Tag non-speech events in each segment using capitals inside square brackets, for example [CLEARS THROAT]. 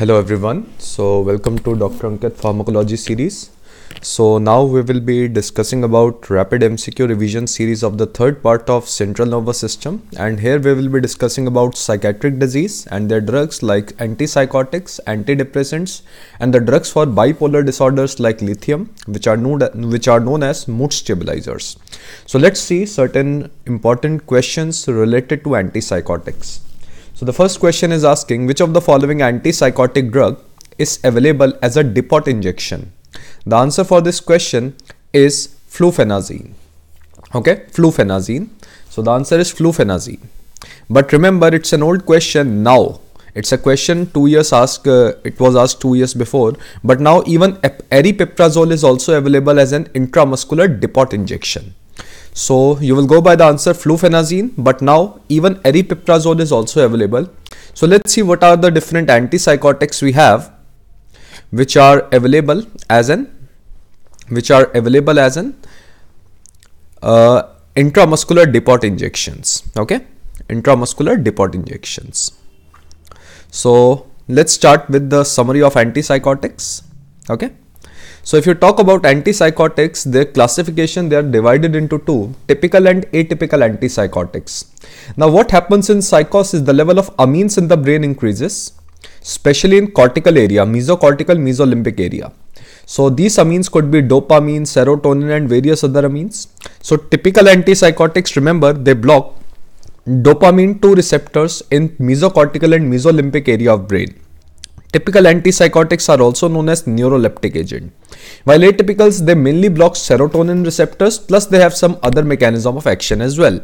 Hello everyone. So welcome to Dr. Ankit Pharmacology series. So now we will be discussing about rapid MCQ revision series of the third part of central nervous system and here we will be discussing about psychiatric disease and their drugs like antipsychotics, antidepressants and the drugs for bipolar disorders like lithium which are known which are known as mood stabilizers. So let's see certain important questions related to antipsychotics. So the first question is asking which of the following antipsychotic drug is available as a depot injection? The answer for this question is fluphenazine. Okay, fluphenazine. So the answer is fluphenazine. But remember it's an old question now. It's a question two years asked, uh, it was asked two years before, but now even aripiprazole is also available as an intramuscular depot injection. So you will go by the answer fluphenazine, but now even aripiprazole is also available. So let's see what are the different antipsychotics we have, which are available as an, which are available as an uh, intramuscular depot injections. Okay, intramuscular depot injections. So let's start with the summary of antipsychotics. Okay. So if you talk about antipsychotics, their classification, they are divided into two, typical and atypical antipsychotics. Now what happens in psychosis, is the level of amines in the brain increases, especially in cortical area, mesocortical, mesolimbic area. So these amines could be dopamine, serotonin and various other amines. So typical antipsychotics, remember they block dopamine 2 receptors in mesocortical and mesolimbic area of brain. Typical antipsychotics are also known as neuroleptic agent. While atypicals, they mainly block serotonin receptors plus they have some other mechanism of action as well.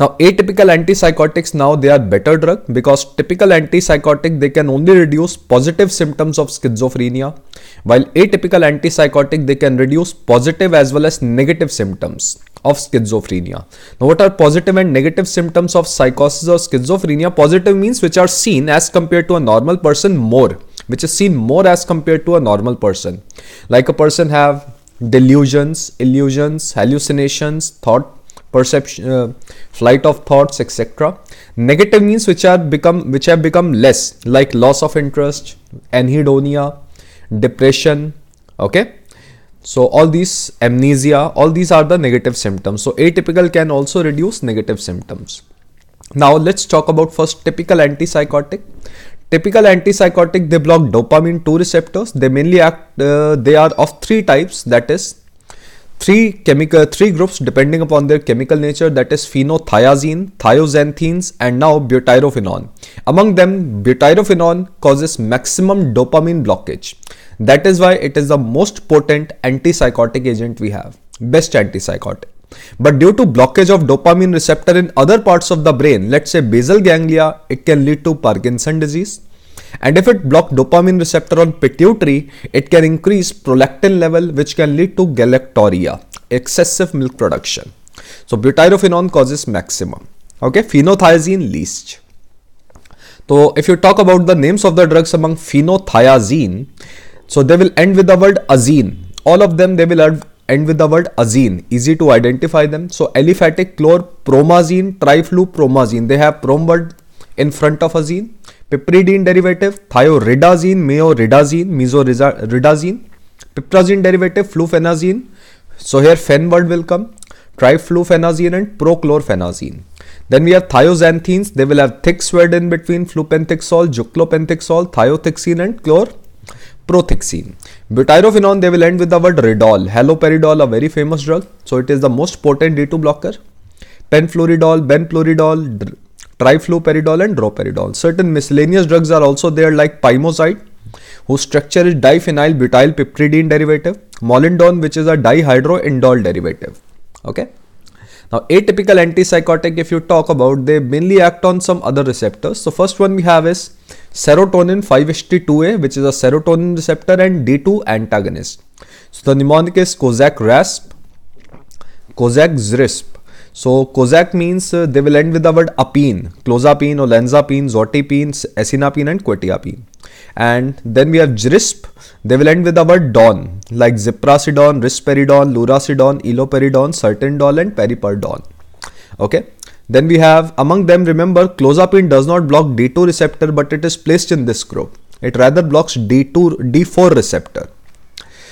Now atypical antipsychotics now they are better drug because typical antipsychotic they can only reduce positive symptoms of schizophrenia while atypical antipsychotic they can reduce positive as well as negative symptoms of schizophrenia. Now, what are positive and negative symptoms of psychosis or schizophrenia? Positive means which are seen as compared to a normal person more, which is seen more as compared to a normal person. Like a person have delusions, illusions, hallucinations, thought perception, uh, flight of thoughts, etc. Negative means which are become which have become less, like loss of interest, anhedonia, depression. Okay so all these amnesia, all these are the negative symptoms. So atypical can also reduce negative symptoms. Now let's talk about first typical antipsychotic. Typical antipsychotic, they block dopamine 2 receptors. They mainly act, uh, they are of three types that is three chemical three groups depending upon their chemical nature that is phenothiazine, thioxanthenes and now butyrophenone. Among them butyrophenone causes maximum dopamine blockage. That is why it is the most potent antipsychotic agent we have, best antipsychotic. But due to blockage of dopamine receptor in other parts of the brain, let's say basal ganglia, it can lead to Parkinson disease. And if it blocks dopamine receptor on pituitary, it can increase prolactin level, which can lead to galactorrhea, excessive milk production. So butyrophenone causes maximum. Okay, phenothiazine least. So if you talk about the names of the drugs among phenothiazine, so they will end with the word azine. All of them they will end with the word azine. Easy to identify them. So aliphatic chlorpromazine, triflupromazine. They have prom word in front of azine. Piperidine derivative, thioridazine, meoridazine, mesoridazine. Piperazine derivative, fluphenazine. So here fen word will come. Trifluphenazine and prochlorphenazine. Then we have thioxanthenes. They will have thick word in between flupenthixol, zuclopenthixol, thiothixene and chlor prothixine. Butyrophenone, they will end with the word ridol. Haloperidol, a very famous drug. So it is the most potent D2 blocker. Penfluridol, benfluoridol, trifluperidol and droperidol. Certain miscellaneous drugs are also there like pimozide whose structure is diphenyl butyl piperidine derivative. Molindone which is a dihydroindol derivative. Okay. Now atypical antipsychotic if you talk about they mainly act on some other receptors. So first one we have is serotonin 5-HT2A which is a serotonin receptor and D2 antagonist. So the mnemonic is Kozak RASP, Kozak ZRISP. So Kozak means uh, they will end with the word apine, clozapine, olanzapine, zoltipine, escitalopine and quetiapine. And then we have ZRISP, they will end with the word don like ziprasidone, risperidone, lurasidone, iloperidone, sertindole and peripardone. Okay. Then we have among them remember clozapine does not block D2 receptor but it is placed in this group. it rather blocks D2 D4 receptor.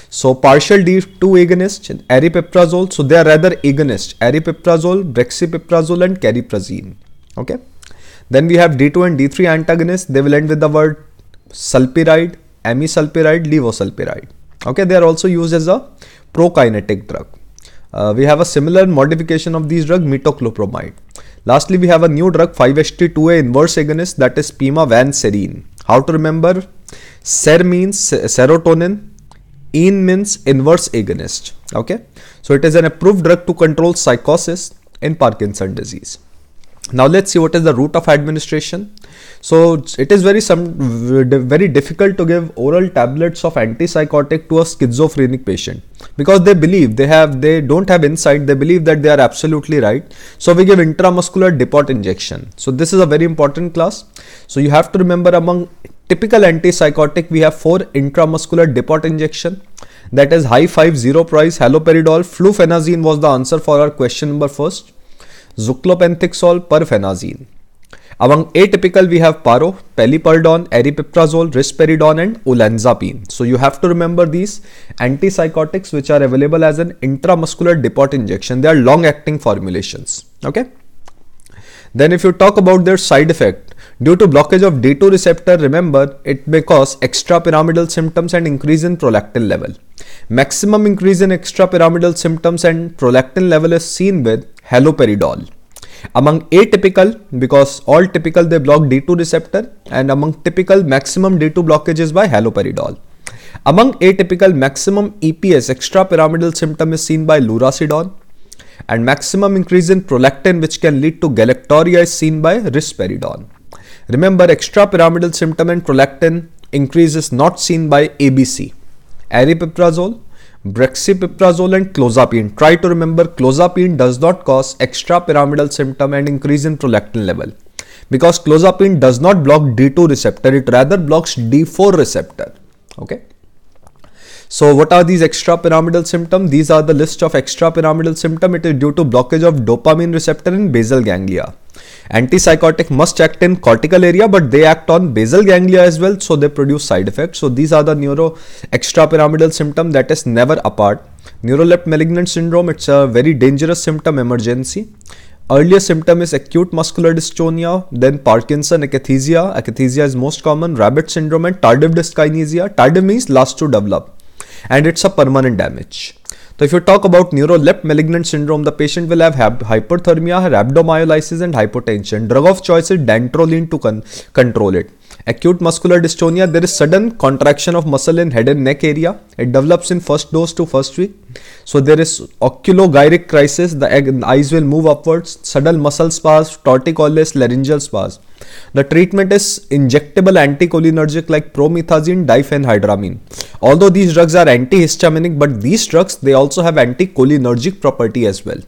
So partial D2 agonist, aripiprazole, so they are rather agonist, aripiprazole, brexpiprazole and cariprazine. Okay. Then we have D2 and D3 antagonists, they will end with the word sulpiride, amisulpiride, levosulpiride. Okay, they are also used as a prokinetic drug. Uh, we have a similar modification of these drugs, metoclopramide. Lastly, we have a new drug 5-HT2A inverse agonist that is Pima pimavanserin. How to remember? Ser means serotonin, in means inverse agonist. Okay, so it is an approved drug to control psychosis in Parkinson disease. Now let's see what is the route of administration. So it is very some very difficult to give oral tablets of antipsychotic to a schizophrenic patient because they believe they have they don't have insight they believe that they are absolutely right. So we give intramuscular depot injection. So this is a very important class. So you have to remember among typical antipsychotic we have four intramuscular depot injection. That is high 5 zero price haloperidol fluphenazine was the answer for our question number first. Zuclopenthixol, perphenazine. Among atypical, we have paro, paliperidone, aripiprazole, risperidone, and olanzapine. So you have to remember these antipsychotics which are available as an intramuscular depot injection. They are long-acting formulations. Okay. Then if you talk about their side effect, due to blockage of D2 receptor, remember it may cause extrapyramidal symptoms and increase in prolactin level. Maximum increase in extrapyramidal symptoms and prolactin level is seen with haloperidol. Among atypical, because all typical they block D2 receptor and among typical maximum D2 blockage is by haloperidol. Among atypical maximum EPS extrapyramidal symptom is seen by lurasidone and maximum increase in prolactin which can lead to galactorrhea is seen by risperidone. Remember extrapyramidal symptom and prolactin increase is not seen by ABC. Aripiprazole brexpiprazole and clozapine. Try to remember clozapine does not cause extrapyramidal symptom and increase in prolactin level. Because clozapine does not block D2 receptor, it rather blocks D4 receptor. Okay. So what are these extrapyramidal symptoms? These are the list of extrapyramidal symptom. It is due to blockage of dopamine receptor in basal ganglia. Antipsychotic must act in cortical area, but they act on basal ganglia as well, so they produce side effects. So these are the neuro extrapyramidal symptom that is never apart. Neuroleptic malignant syndrome, it's a very dangerous symptom emergency. Earlier symptom is acute muscular dystonia, then Parkinson, akathisia. Akathisia is most common, Rabbit syndrome and tardive dyskinesia. Tardive means last to develop and it's a permanent damage. So if you talk about neuroleptic malignant syndrome, the patient will have hyperthermia, rhabdomyolysis and hypotension. Drug of choice is dantrolene to con control it. Acute muscular dystonia, there is sudden contraction of muscle in head and neck area. It develops in first dose to first week. So there is oculogyric crisis, the eyes will move upwards, sudden muscle spasm, torticollis, laryngeal spasm. The treatment is injectable anticholinergic like promethazine, diphenhydramine. Although these drugs are antihistaminic, but these drugs, they also have anticholinergic property as well.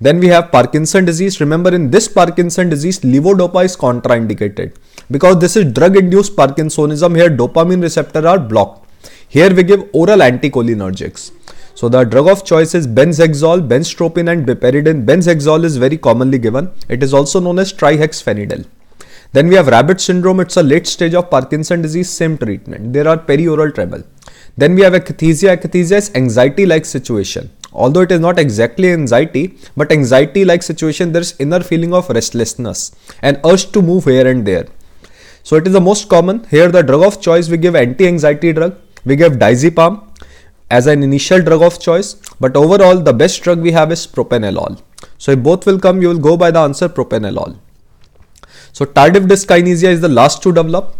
Then we have Parkinson disease. Remember in this Parkinson disease, levodopa is contraindicated because this is drug induced Parkinsonism. Here dopamine receptor are blocked. Here we give oral anticholinergics. So the drug of choice is benzhexol, benztropine and piperidine. Benzhexol is very commonly given. It is also known as trihexyphenidyl. Then we have Rabbit syndrome. It's a late stage of Parkinson disease. Same treatment. There are perioral trouble. Then we have akathisia. Akathisia is anxiety-like situation. Although it is not exactly anxiety, but anxiety-like situation, there is inner feeling of restlessness and urge to move here and there. So it is the most common. Here the drug of choice, we give anti-anxiety drug. We give diazepam as an initial drug of choice. But overall, the best drug we have is propranolol. So if both will come, you will go by the answer propranolol. So tardive dyskinesia is the last to develop.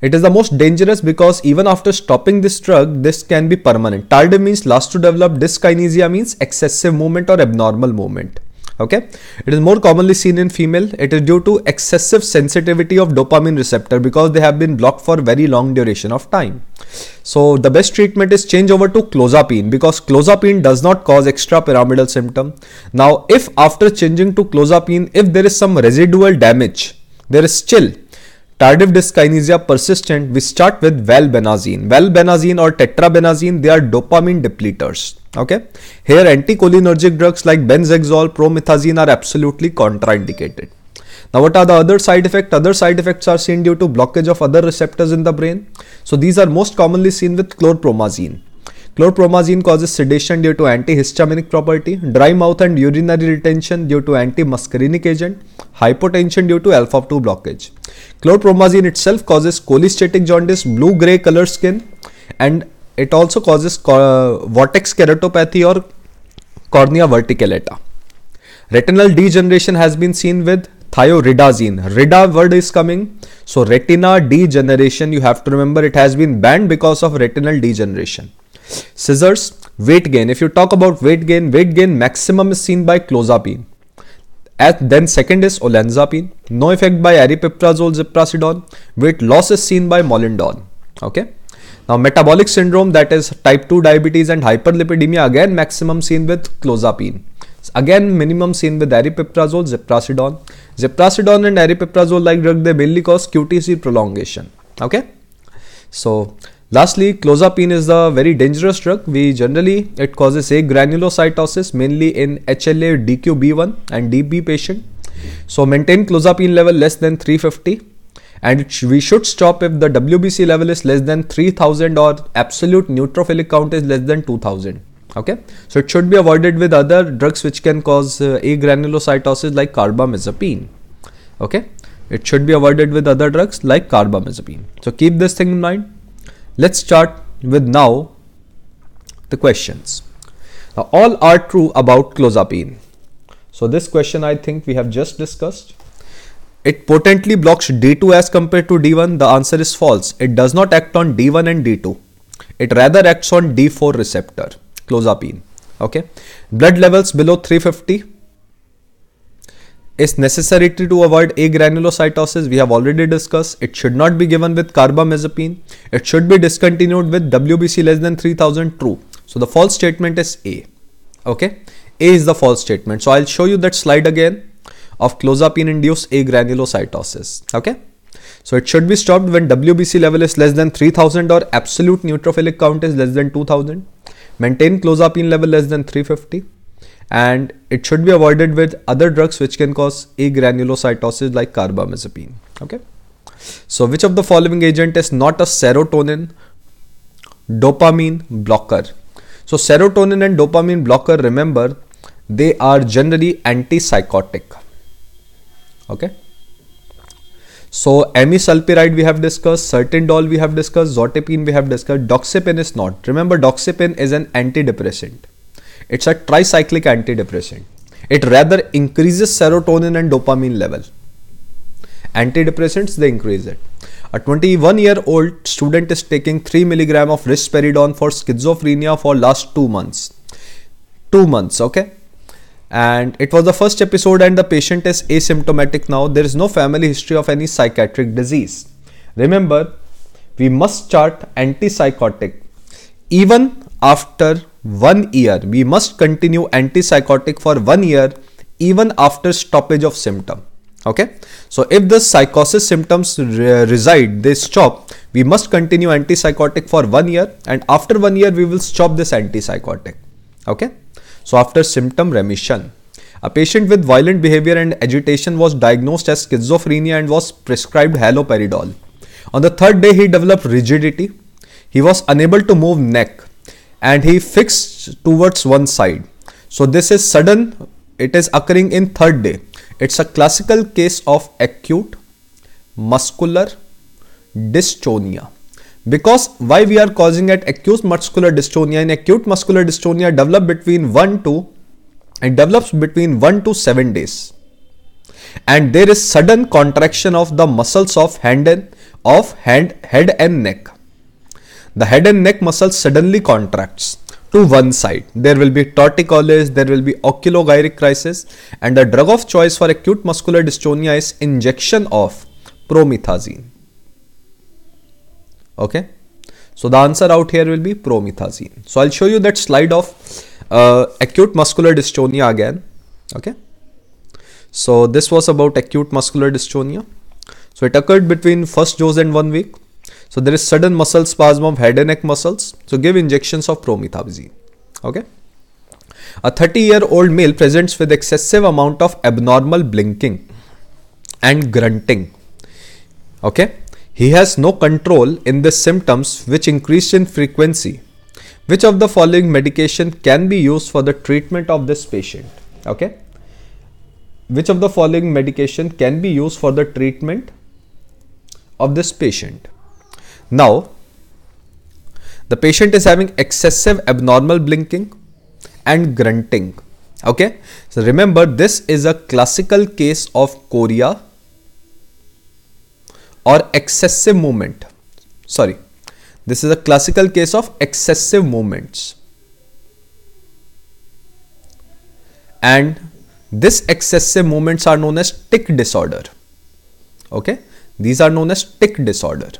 It is the most dangerous because even after stopping this drug, this can be permanent. Tardive means last to develop. Dyskinesia means excessive movement or abnormal movement. Okay. It is more commonly seen in female. It is due to excessive sensitivity of dopamine receptor because they have been blocked for very long duration of time. So the best treatment is change over to clozapine because clozapine does not cause extrapyramidal symptom. Now, if after changing to clozapine, if there is some residual damage, there is still tardive dyskinesia persistent, we start with valbenazine. Valbenazine or tetrabenazine, they are dopamine depleters. Okay. Here anticholinergic drugs like benzhexol, promethazine are absolutely contraindicated. Now, what are the other side effects? Other side effects are seen due to blockage of other receptors in the brain. So, these are most commonly seen with chlorpromazine. Chlorpromazine causes sedation due to antihistaminic property, dry mouth and urinary retention due to antimuscarinic agent, hypotension due to alpha-2 blockage. Chlorpromazine itself causes cholestatic jaundice, blue-gray color skin and it also causes vortex keratopathy or cornea verticillata. Retinal degeneration has been seen with thioridazine. Rida word is coming. So retina degeneration, you have to remember it has been banned because of retinal degeneration. Seizures, weight gain. If you talk about weight gain, weight gain maximum is seen by clozapine. Then second is olanzapine. No effect by aripiprazole, ziprasidone. Weight loss is seen by molindone. Okay. Now metabolic syndrome that is type 2 diabetes and hyperlipidemia again maximum seen with clozapine. Again minimum seen with aripiprazole, ziprasidone. Ziprasidone and aripiprazole like drug they mainly cause QTC prolongation. Okay. So lastly clozapine is a very dangerous drug. We generally it causes agranulocytosis mainly in HLA DQB1 and DB patient. So maintain clozapine level less than 350 and sh we should stop if the WBC level is less than 3000 or absolute neutrophilic count is less than 2000 okay? So it should be avoided with other drugs which can cause uh, agranulocytosis like carbamazepine. Okay? It should be avoided with other drugs like carbamazepine. So keep this thing in mind let's start with now the questions now, all are true about clozapine so this question i think we have just discussed it potently blocks D2 as compared to D1? The answer is false. It does not act on D1 and D2. It rather acts on D4 receptor, clozapine. Okay. Blood levels below 350 is necessary to avoid agranulocytosis. We have already discussed. It should not be given with carbamazepine. It should be discontinued with WBC less than 3000 true. So the false statement is A. Okay. A is the false statement. So I'll show you that slide again of clozapine induced agranulocytosis. Okay. So it should be stopped when WBC level is less than 3000 or absolute neutrophilic count is less than 2000. Maintain clozapine level less than 350 and it should be avoided with other drugs which can cause agranulocytosis like carbamazepine. Okay. So which of the following agent is not a serotonin dopamine blocker? So serotonin and dopamine blocker remember they are generally antipsychotic okay so amisulpiride we have discussed Sertindol we have discussed zolpidem we have discussed doxepin is not remember doxepin is an antidepressant it's a tricyclic antidepressant. It rather increases serotonin and dopamine level. Antidepressants they increase it. A 21 year old student is taking 3 milligram of risperidone for schizophrenia for last 2 months. 2 months okay? And it was the first episode and the patient is asymptomatic now. There is no family history of any psychiatric disease. Remember we must chart antipsychotic even after one year. We must continue antipsychotic for one year even after stoppage of symptom. Okay? So if the psychosis symptoms re reside they stop we must continue antipsychotic for one year and after one year we will stop this antipsychotic. Okay? So after symptom remission, a patient with violent behavior and agitation was diagnosed as schizophrenia and was prescribed haloperidol. On the third day, he developed rigidity. He was unable to move neck and he fixed towards one side. So this is sudden, it is occurring in third day. It's a classical case of acute muscular dystonia. Because why we are causing it? Acute muscular dystonia. In acute muscular dystonia develop between 1 to it develops between 1 to 7 days. And there is sudden contraction of the muscles of hand and of hand head and neck the head and neck muscles suddenly contracts to one side. There will be torticollis there will be oculogyric crisis and the drug of choice for acute muscular dystonia is injection of promethazine. Okay? So the answer out here will be promethazine. So i'll show you that slide of uh, acute muscular dystonia again. Okay? So this was about acute muscular dystonia. So it occurred between first dose and one week so there is sudden muscle spasm of head and neck muscles so give injections of promethazine okay a 30 year old male presents with excessive amount of abnormal blinking and grunting. Okay. He has no control in the symptoms which increase in frequency. Which of the following medication can be used for the treatment of this patient? Okay. Which of the following medication can be used for the treatment of this patient? Now, the patient is having excessive abnormal blinking and grunting. Okay. So remember this is a classical case of chorea or excessive movement. Sorry, this is a classical case of excessive movements. And this excessive movements are known as tic disorder. Okay, these are known as tic disorder.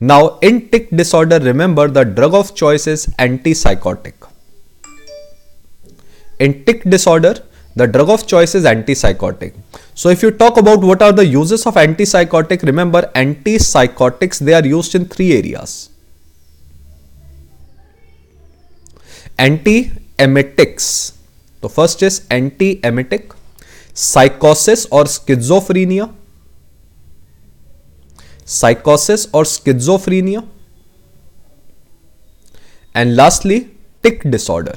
Now, in tic disorder, remember the drug of choice is antipsychotic. In tic disorder, the drug of choice is antipsychotic. So if you talk about what are the uses of antipsychotic, remember antipsychotics, they are used in three areas. Antiemetics. The first is antiemetic, psychosis or schizophrenia, psychosis or schizophrenia, and lastly, tic disorder.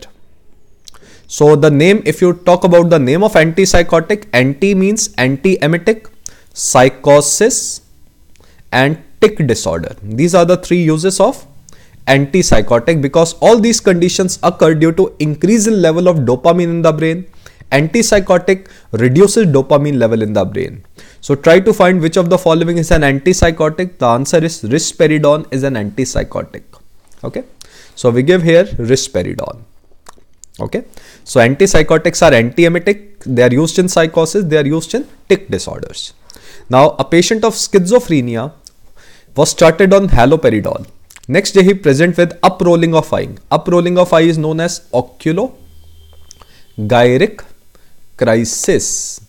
So the name, if you talk about the name of antipsychotic, anti means antiemetic, psychosis and tic disorder. These are the three uses of antipsychotic because all these conditions occur due to increase in level of dopamine in the brain. Antipsychotic reduces dopamine level in the brain. So try to find which of the following is an antipsychotic. The answer is risperidone is an antipsychotic. Okay. So we give here risperidone. Okay. So antipsychotics are antiemetic, they are used in psychosis, they are used in tic disorders. Now a patient of schizophrenia was started on haloperidol. Next day he present with uprolling of eye. Uprolling of eye is known as oculo gyric crisis.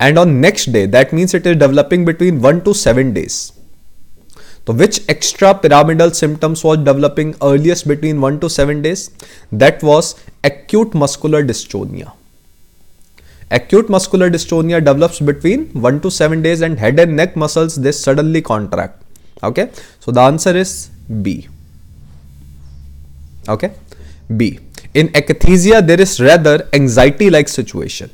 And on next day, that means it is developing between 1 to 7 days. So which extra pyramidal symptoms was developing earliest between 1 to 7 days? That was acute muscular dystonia. Acute muscular dystonia develops between 1 to 7 days and head and neck muscles they suddenly contract. Okay. So the answer is B. Okay. B. In akathisia there is rather anxiety like situation.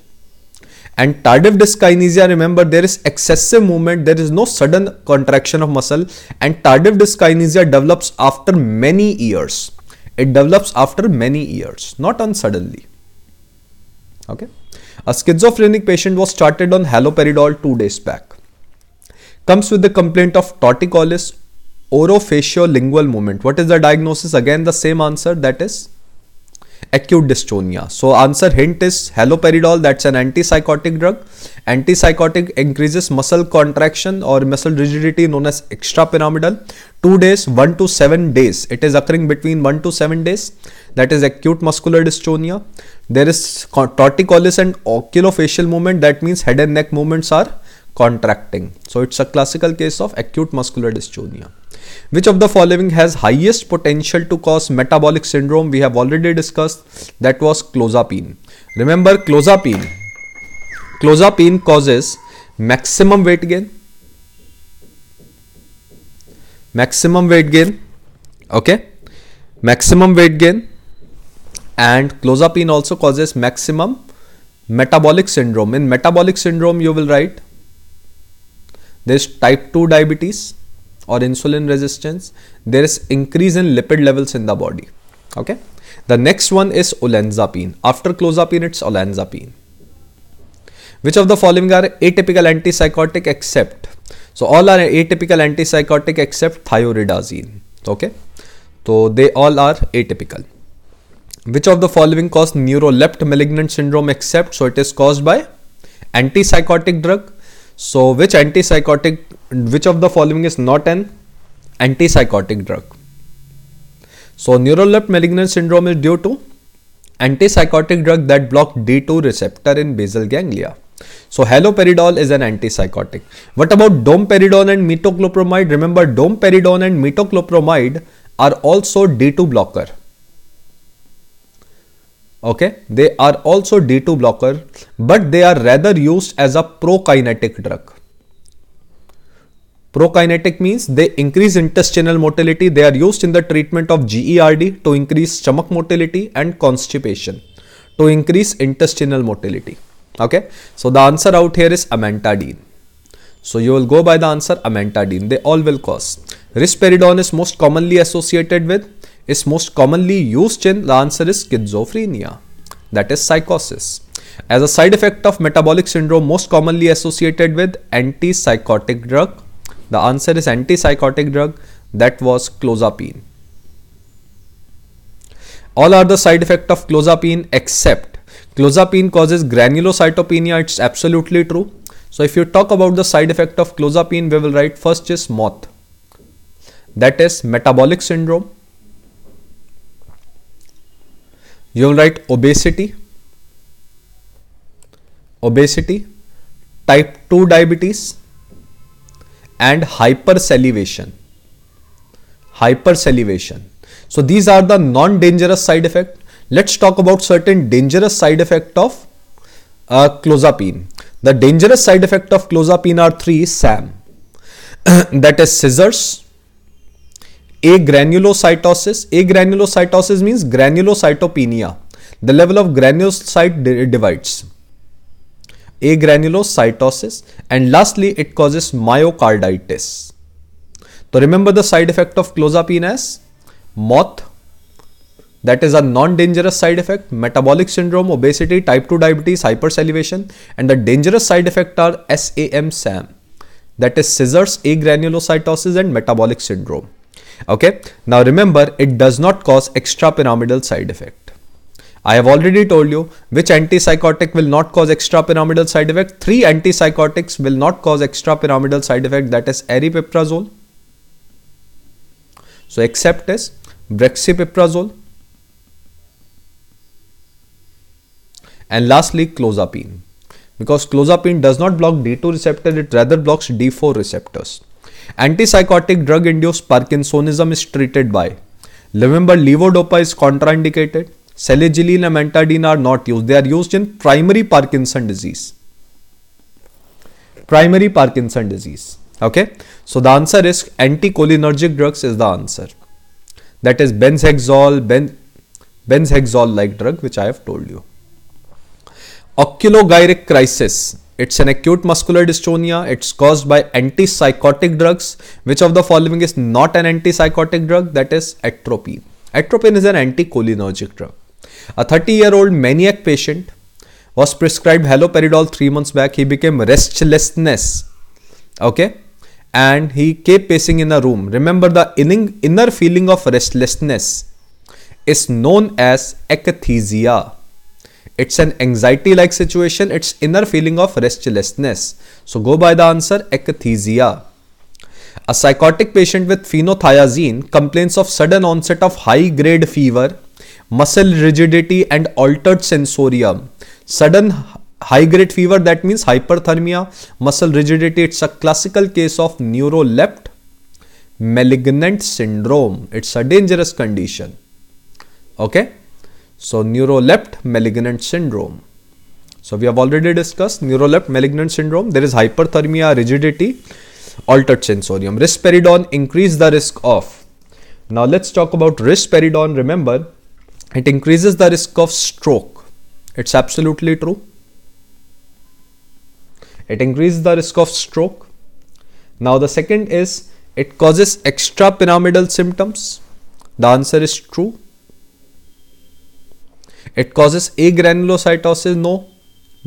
And tardive dyskinesia, remember there is excessive movement, there is no sudden contraction of muscle and tardive dyskinesia develops after many years. It develops after many years, not unsuddenly. Okay. A schizophrenic patient was started on haloperidol two days back. Comes with the complaint of torticollis orofacial-lingual movement. What is the diagnosis? Again, the same answer that is acute dystonia. So answer hint is haloperidol that's an antipsychotic drug. Antipsychotic increases muscle contraction or muscle rigidity known as extrapyramidal. 2 days 1 to 7 days it is occurring between 1 to 7 days that is acute muscular dystonia. There is torticollis and oculofacial movement that means head and neck movements are contracting. So it's a classical case of acute muscular dystonia. Which of the following has highest potential to cause metabolic syndrome? We have already discussed that was clozapine. Remember clozapine. Clozapine causes maximum weight gain. Maximum weight gain. Okay. Maximum weight gain. And clozapine also causes maximum metabolic syndrome. In metabolic syndrome, you will write this type 2 diabetes or insulin resistance there is increase in lipid levels in the body. Okay? The next one is olanzapine. After clozapine it's olanzapine. Which of the following are atypical antipsychotic except? So all are atypical antipsychotic except thioridazine okay? So they all are atypical. Which of the following cause neuroleptic malignant syndrome except? So it is caused by antipsychotic drug so which antipsychotic, which of the following is not an antipsychotic drug? So neuroleptic malignant syndrome is due to antipsychotic drug that block D2 receptor in basal ganglia. So haloperidol is an antipsychotic. What about domperidone and metoclopramide? Remember domperidone and metoclopramide are also D2 blocker. Okay, they are also D2 blocker, but they are rather used as a prokinetic drug. Prokinetic means they increase intestinal motility. They are used in the treatment of GERD to increase stomach motility and constipation to increase intestinal motility. Okay, so the answer out here is amantadine. So you will go by the answer amantadine. They all will cause. Risperidone is most commonly associated with, is most commonly used in, the answer is schizophrenia. That is psychosis. As a side effect of metabolic syndrome most commonly associated with antipsychotic drug. The answer is antipsychotic drug that was clozapine. All are the side effect of clozapine except clozapine causes granulocytopenia. It's absolutely true. So if you talk about the side effect of clozapine, we will write first is moth. That is metabolic syndrome. You will write obesity, obesity, type 2 diabetes and hypersalivation. Hypersalivation. So these are the non-dangerous side effect. Let's talk about certain dangerous side effect of uh, clozapine. The dangerous side effect of clozapine are three SAM. [CLEARS THROAT] that is seizures, agranulocytosis. Agranulocytosis means granulocytopenia. The level of granulocyte divides. Agranulocytosis and lastly it causes myocarditis. So remember the side effect of clozapine as moth, that is a non-dangerous side effect, metabolic syndrome, obesity, type 2 diabetes, hypersalivation and the dangerous side effect are SAM, SAM that is seizures, agranulocytosis and metabolic syndrome. Okay, now remember it does not cause extrapyramidal side effect. I have already told you which antipsychotic will not cause extrapyramidal side effect. Three antipsychotics will not cause extrapyramidal side effect that is aripiprazole. So except is brexpiprazole, and lastly clozapine because clozapine does not block D2 receptor it rather blocks D4 receptors. Antipsychotic drug induced Parkinsonism is treated by. Remember levodopa is contraindicated. Selegiline and amantadine are not used. They are used in primary Parkinson disease. Primary Parkinson disease. Okay? So the answer is anticholinergic drugs is the answer. That is benzhexol ben benzhexol like drug which I have told you. Oculogyric crisis. It's an acute muscular dystonia. It's caused by antipsychotic drugs. Which of the following is not an antipsychotic drug? That is atropine. Atropine is an anticholinergic drug. A 30 year old maniac patient was prescribed haloperidol three months back. He became restlessness. Okay. And he kept pacing in a room. Remember the inner feeling of restlessness is known as akathisia it's an anxiety like situation, it's inner feeling of restlessness. So go by the answer akathisia. A psychotic patient with phenothiazine complains of sudden onset of high grade fever, muscle rigidity and altered sensorium. Sudden high grade fever that means hyperthermia, muscle rigidity. It's a classical case of neuroleptic malignant syndrome. It's a dangerous condition. Okay. So neuroleptic malignant syndrome. So we have already discussed neuroleptic malignant syndrome. There is hyperthermia, rigidity, altered sensorium. Risperidone increase the risk of. Now let's talk about risperidone. Remember, it increases the risk of stroke. It's absolutely true. It increases the risk of stroke. Now the second is it causes extrapyramidal symptoms. The answer is true. It causes agranulocytosis, no.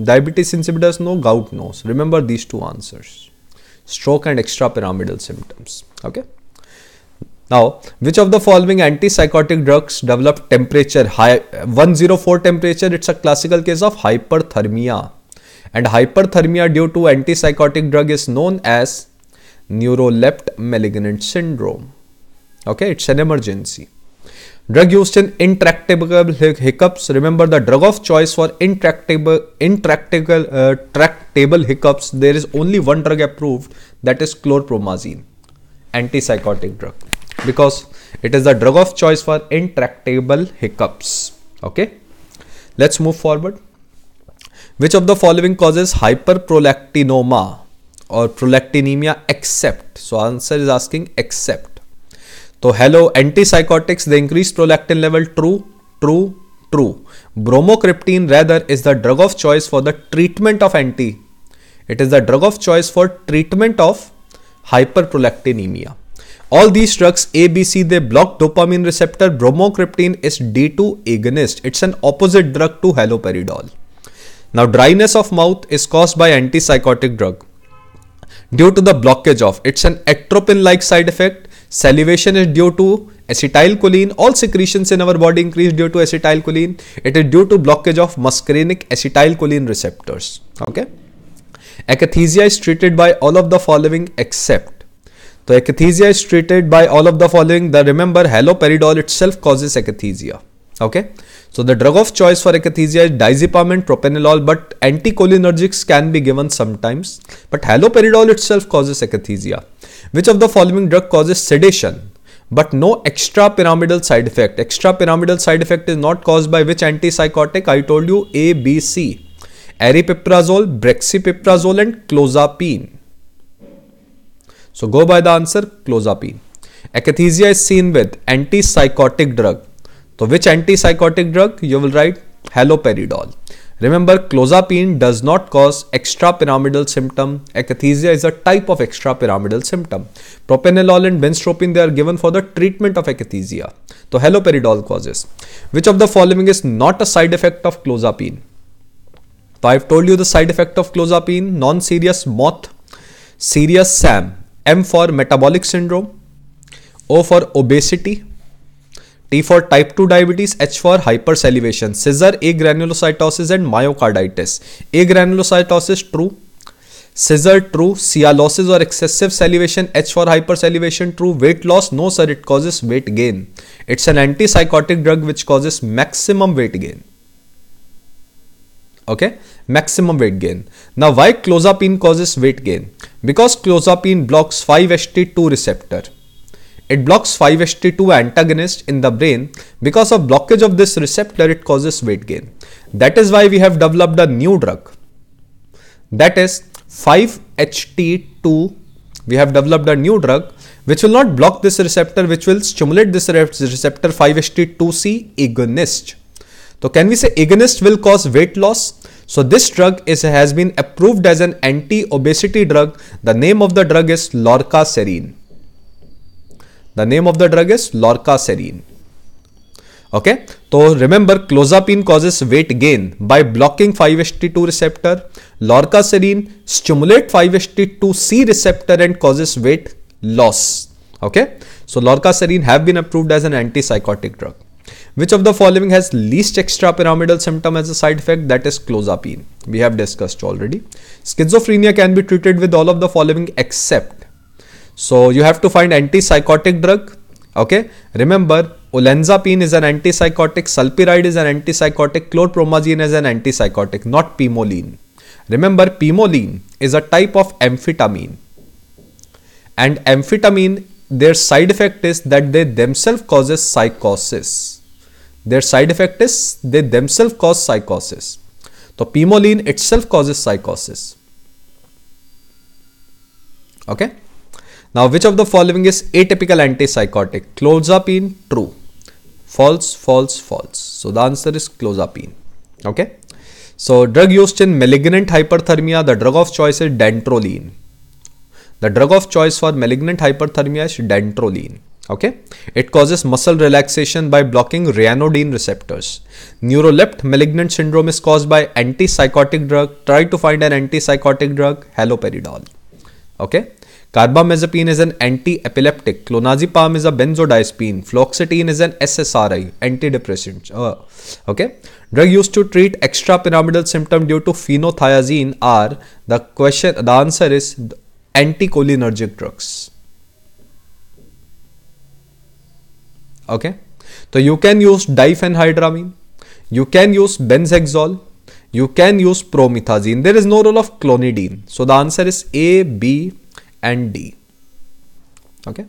Diabetes insipidus, no. Gout, no. Remember these two answers. Stroke and extrapyramidal symptoms. Okay. Now, which of the following antipsychotic drugs develop temperature high 104 temperature? It's a classical case of hyperthermia. And hyperthermia due to antipsychotic drug is known as neuroleptic malignant syndrome. Okay, it's an emergency. Drug used in intractable hiccups. Remember the drug of choice for intractable, intractable, uh, tractable hiccups. There is only one drug approved that is chlorpromazine, antipsychotic drug, because it is the drug of choice for intractable hiccups. Okay. let's move forward which of the following causes hyperprolactinoma or prolactinemia except so answer is asking except so hello antipsychotics they increase prolactin level true true true bromocriptine rather is the drug of choice for the treatment of anti it is the drug of choice for treatment of hyperprolactinemia all these drugs A, B, C, they block dopamine receptor. Bromocriptine is D2 agonist. It's an opposite drug to haloperidol. Now, dryness of mouth is caused by antipsychotic drug due to the blockage of it's an atropine-like side effect. Salivation is due to acetylcholine. All secretions in our body increase due to acetylcholine. It is due to blockage of muscarinic acetylcholine receptors. Okay. Akathisia is treated by all of the following except so akathisia is treated by all of the following. The remember haloperidol itself causes akathisia. Okay. So the drug of choice for akathisia is diazepam and propranolol, but anticholinergics can be given sometimes. But haloperidol itself causes akathisia. Which of the following drug causes sedation? But no extra pyramidal side effect. Extra pyramidal side effect is not caused by which antipsychotic? I told you A, B, C. Aripiprazole, brexpiprazole and clozapine. So go by the answer clozapine. Akathisia is seen with antipsychotic drug. So which antipsychotic drug? You will write haloperidol. Remember clozapine does not cause extrapyramidal symptom. Akathisia is a type of extrapyramidal symptom. Propranolol and benztropine they are given for the treatment of akathisia. So haloperidol causes. Which of the following is not a side effect of clozapine? So I've told you the side effect of clozapine, non-serious moth, serious SAM, M for metabolic syndrome, O for obesity, T for type 2 diabetes, H for hypersalivation, seizure, agranulocytosis and myocarditis. Agranulocytosis true, seizure true, sialosis or excessive salivation, H for hypersalivation true, weight loss no sir it causes weight gain. It's an antipsychotic drug which causes maximum weight gain. Okay, maximum weight gain. Now why clozapine causes weight gain? Because clozapine blocks 5-HT2 receptor. It blocks 5-HT2 antagonist in the brain. Because of blockage of this receptor, it causes weight gain. That is why we have developed a new drug. That is 5-HT2. We have developed a new drug which will not block this receptor, which will stimulate this receptor 5-HT2C agonist. So can we say agonist will cause weight loss? So this drug is has been approved as an anti-obesity drug. The name of the drug is lorcaserin. The name of the drug is lorcaserin. Okay, so remember clozapine causes weight gain by blocking 5-HT2 receptor. Lorcaserin stimulate 5-HT2C receptor and causes weight loss. Okay, so lorcaserin have been approved as an antipsychotic drug. Which of the following has least extrapyramidal symptom as a side effect? That is clozapine. We have discussed already. Schizophrenia can be treated with all of the following except. So you have to find antipsychotic drug. Okay. Remember olanzapine is an antipsychotic, sulpiride is an antipsychotic, chlorpromazine is an antipsychotic, not pemoline. Remember pemoline is a type of amphetamine. And amphetamine, their side effect is that they themselves causes psychosis their side effect is they themselves cause psychosis. So pemoline itself causes psychosis. Okay. Now which of the following is atypical antipsychotic? Clozapine true. False, false, false. So the answer is clozapine. Okay. So drug used in malignant hyperthermia, the drug of choice is dantrolene. The drug of choice for malignant hyperthermia is dantrolene okay it causes muscle relaxation by blocking ryanodine receptors neuroleptic malignant syndrome is caused by antipsychotic drug try to find an antipsychotic drug haloperidol okay carbamazepine is an anti-epileptic. Clonazepam is a benzodiazepine. Fluoxetine is an ssri antidepressant. Uh, okay? Drug used to treat extrapyramidal symptom due to phenothiazine are the question the answer is anticholinergic drugs. Okay? So you can use diphenhydramine. You can use benzhexol. You can use promethazine. There is no role of clonidine. So the answer is a b and d okay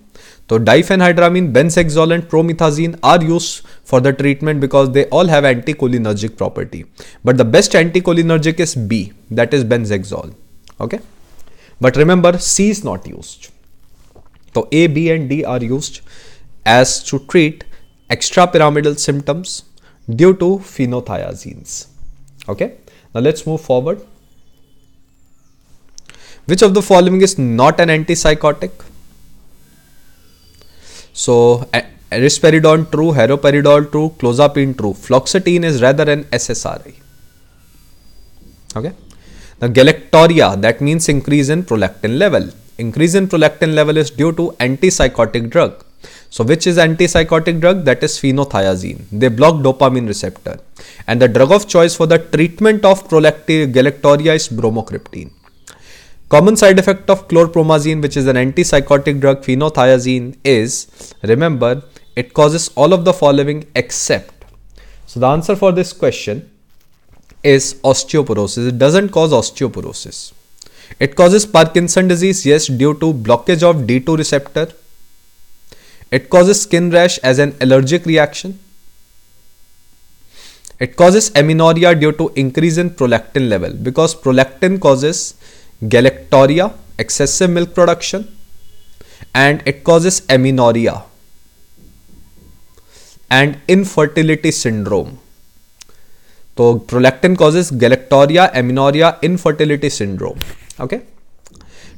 So diphenhydramine, benzhexol and promethazine are used for the treatment because they all have anticholinergic property. But the best anticholinergic is B, that is benzhexol. Okay. But remember C is not used. So A, B and D are used as to treat extrapyramidal symptoms due to phenothiazines. Okay. Now let's move forward. Which of the following is not an antipsychotic? So risperidone true, haloperidol true, clozapine true. Fluoxetine is rather an SSRI. Okay. Now galactorrhea that means increase in prolactin level. Increase in prolactin level is due to antipsychotic drug. So which is antipsychotic drug? That is phenothiazine. They block dopamine receptor. And the drug of choice for the treatment of prolactin galactorrhea is bromocriptine. Common side effect of chlorpromazine, which is an antipsychotic drug, phenothiazine, is remember it causes all of the following except. So the answer for this question is osteoporosis. It doesn't cause osteoporosis. It causes Parkinson disease, yes, due to blockage of D2 receptor. It causes skin rash as an allergic reaction. It causes amenorrhea due to increase in prolactin level because prolactin causes galactorrhea, excessive milk production, and it causes amenorrhea and infertility syndrome. So prolactin causes galactorrhea, amenorrhea, infertility syndrome. Okay.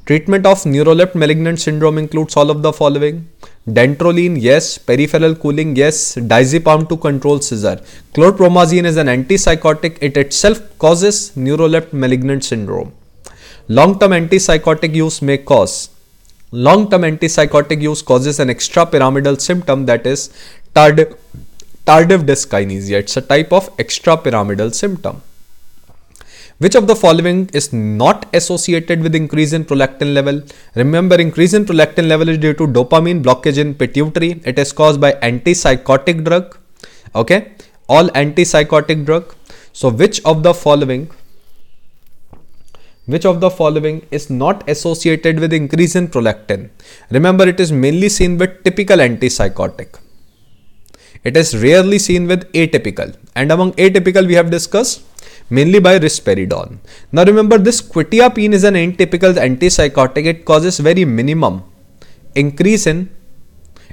Treatment of neuroleptic malignant syndrome includes all of the following. Dantrolene, yes. Peripheral cooling, yes. Diazepam to control seizure. Chlorpromazine is an antipsychotic. It itself causes neuroleptic malignant syndrome. Long-term antipsychotic use may cause. Long-term antipsychotic use causes an extrapyramidal symptom that is tardive, tardive dyskinesia. It's a type of extrapyramidal symptom. Which of the following is not associated with increase in prolactin level? Remember, increase in prolactin level is due to dopamine blockage in pituitary. It is caused by antipsychotic drug. Okay, all antipsychotic drug. So, which of the following which of the following is not associated with increase in prolactin? Remember, it is mainly seen with typical antipsychotic. It is rarely seen with atypical. And among atypical, we have discussed mainly by risperidone. Now remember this quetiapine is an atypical antipsychotic. It causes very minimum increase in,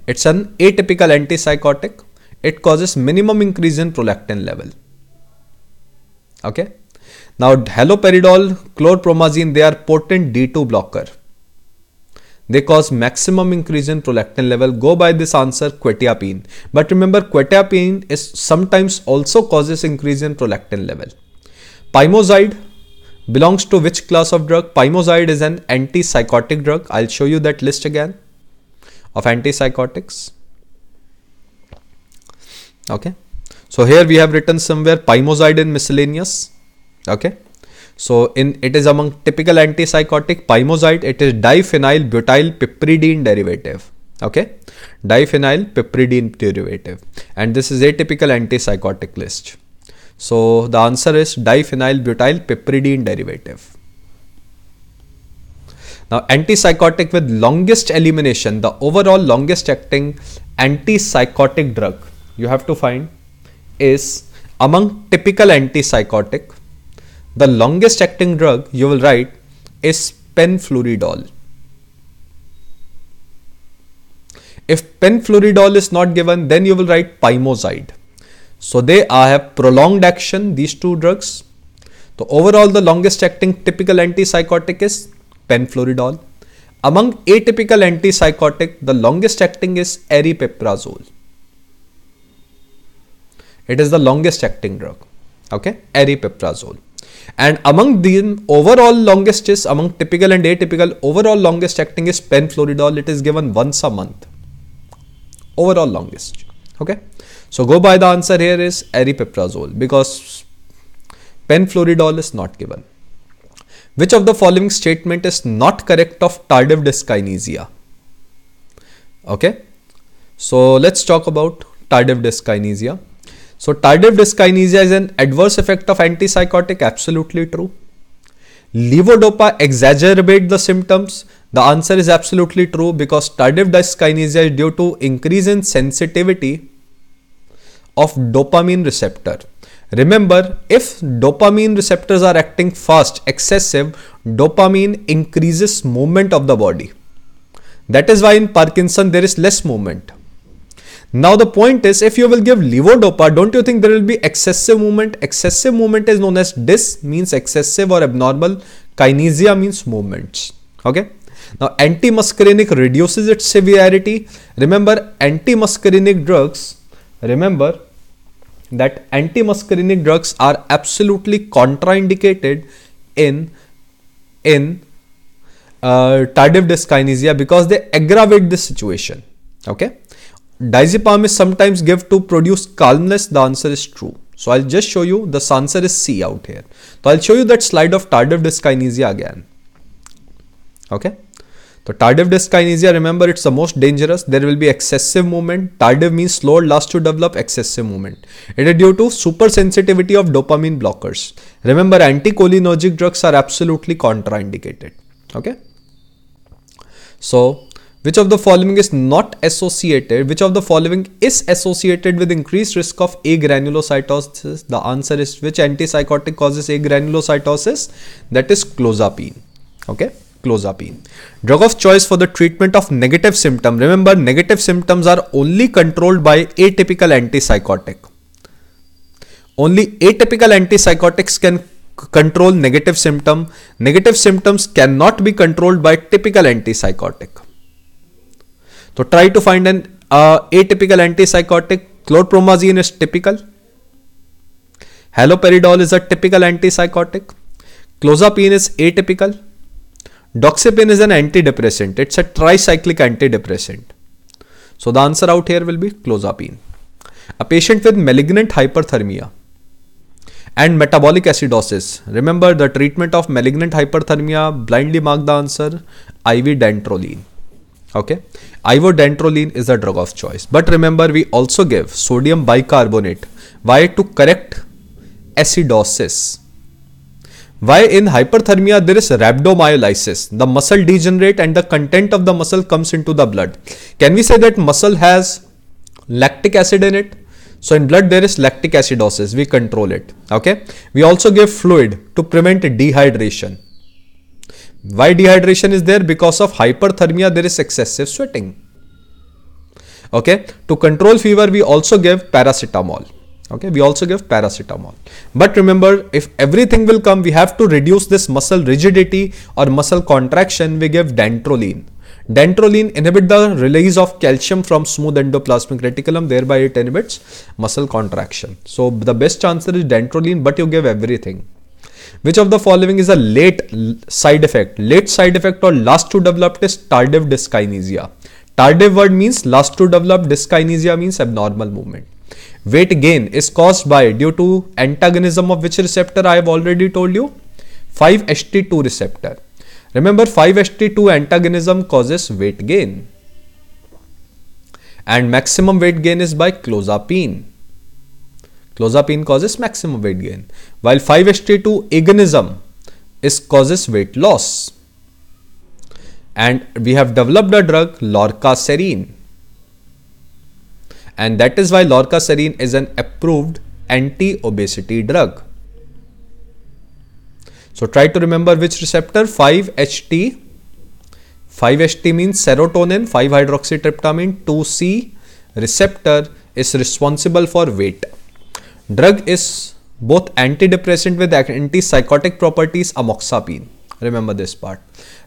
it's an atypical antipsychotic. It causes minimum increase in prolactin level. Okay. Now haloperidol, chlorpromazine, they are potent D2 blocker. They cause maximum increase in prolactin level. Go by this answer quetiapine. But remember quetiapine is sometimes also causes increase in prolactin level. Pimozide belongs to which class of drug? Pimozide is an antipsychotic drug. I'll show you that list again of antipsychotics. Okay. So here we have written somewhere pimozide in miscellaneous. Okay. So in it is among typical antipsychotic pimozide. It is diphenyl butyl piperidine derivative. Okay. Diphenyl piperidine derivative. And this is atypical antipsychotic list. So the answer is diphenyl butyl piperidine derivative. Now antipsychotic with longest elimination, the overall longest acting antipsychotic drug you have to find is among typical antipsychotic, the longest acting drug you will write is penfluridol. If penfluridol is not given, then you will write pimozide. So they have prolonged action, these two drugs. So overall the longest acting typical antipsychotic is penfluridol. Among atypical antipsychotic, the longest acting is aripiprazole. It is the longest acting drug. Okay, aripiprazole. And among the overall longest is among typical and atypical, overall longest acting is penfluridol. It is given once a month. Overall longest. Okay. So go by the answer here is aripiprazole because penfluridol is not given. Which of the following statement is not correct of tardive dyskinesia? Okay. So let's talk about tardive dyskinesia. So tardive dyskinesia is an adverse effect of antipsychotic. Absolutely true. Levodopa exacerbate the symptoms. The answer is absolutely true because tardive dyskinesia is due to increase in sensitivity of dopamine receptor. Remember, if dopamine receptors are acting fast, excessive, dopamine increases movement of the body. That is why in Parkinson there is less movement. Now the point is if you will give levodopa, don't you think there will be excessive movement? Excessive movement is known as dys means excessive or abnormal. Kinesia means movements. Okay. Now antimuscarinic reduces its severity. Remember antimuscarinic drugs, remember that antimuscarinic drugs are absolutely contraindicated in in uh, tardive dyskinesia because they aggravate the situation okay diazepam is sometimes given to produce calmness the answer is true so i'll just show you the answer is c out here so i'll show you that slide of tardive dyskinesia again okay so tardive dyskinesia, remember it's the most dangerous. There will be excessive movement. Tardive means slow last to develop excessive movement. It is due to supersensitivity of dopamine blockers. Remember anticholinergic drugs are absolutely contraindicated. Okay. So which of the following is not associated? Which of the following is associated with increased risk of agranulocytosis? The answer is which antipsychotic causes agranulocytosis? That is clozapine. Okay clozapine. Drug of choice for the treatment of negative symptom. Remember, negative symptoms are only controlled by atypical antipsychotic. Only atypical antipsychotics can control negative symptom. Negative symptoms cannot be controlled by typical antipsychotic. So try to find an uh, atypical antipsychotic. Chlorpromazine is typical. Haloperidol is a typical antipsychotic. Clozapine is atypical. Doxepin is an antidepressant. It's a tricyclic antidepressant. So the answer out here will be clozapine. A patient with malignant hyperthermia and metabolic acidosis. Remember the treatment of malignant hyperthermia, blindly mark the answer, IV dantrolene. Okay, Ivosdantrolene is a drug of choice. But remember we also give sodium bicarbonate. Why? To correct acidosis. Why in hyperthermia there is rhabdomyolysis, the muscle degenerate and the content of the muscle comes into the blood. Can we say that muscle has lactic acid in it? So in blood there is lactic acidosis, we control it. Okay. We also give fluid to prevent dehydration. Why dehydration is there? Because of hyperthermia there is excessive sweating. Okay. To control fever we also give paracetamol. Okay? We also give paracetamol. But remember if everything will come we have to reduce this muscle rigidity or muscle contraction. We give dantrolene dantrolene inhibit the release of calcium from smooth endoplasmic reticulum thereby it inhibits muscle contraction. So the best answer is dantrolene but you give everything which of the following is a late side effect? Late side effect or last to develop is tardive dyskinesia. Tardive word means last to develop dyskinesia means abnormal movement. Weight gain is caused by due to antagonism of which receptor I have already told you? 5-HT2 receptor. Remember 5-HT2 antagonism causes weight gain. And maximum weight gain is by clozapine. Clozapine causes maximum weight gain while 5-HT2 agonism is causes weight loss and we have developed a drug lorcaserin and that is why lorcaserin is an approved anti-obesity drug. So try to remember which receptor 5-HT. 5-HT means serotonin, 5-hydroxytryptamine, 2C receptor is responsible for weight. Drug is both antidepressant with antipsychotic properties amoxapine. Remember this part.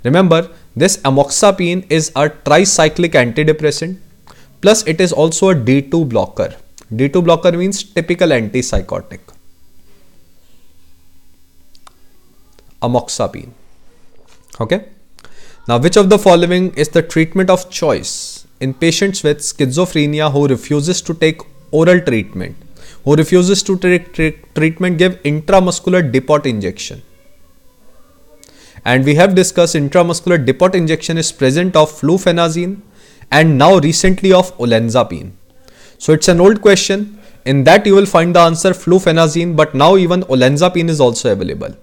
Remember this amoxapine is a tricyclic antidepressant Plus it is also a D2 blocker. D2 blocker means typical antipsychotic. Amoxapine. Okay. Now which of the following is the treatment of choice in patients with schizophrenia who refuses to take oral treatment? Who refuses to take treatment give intramuscular depot injection. And we have discussed intramuscular depot injection is present of fluphenazine, and now recently of olanzapine. So it's an old question. In that you will find the answer fluphenazine but now even olanzapine is also available.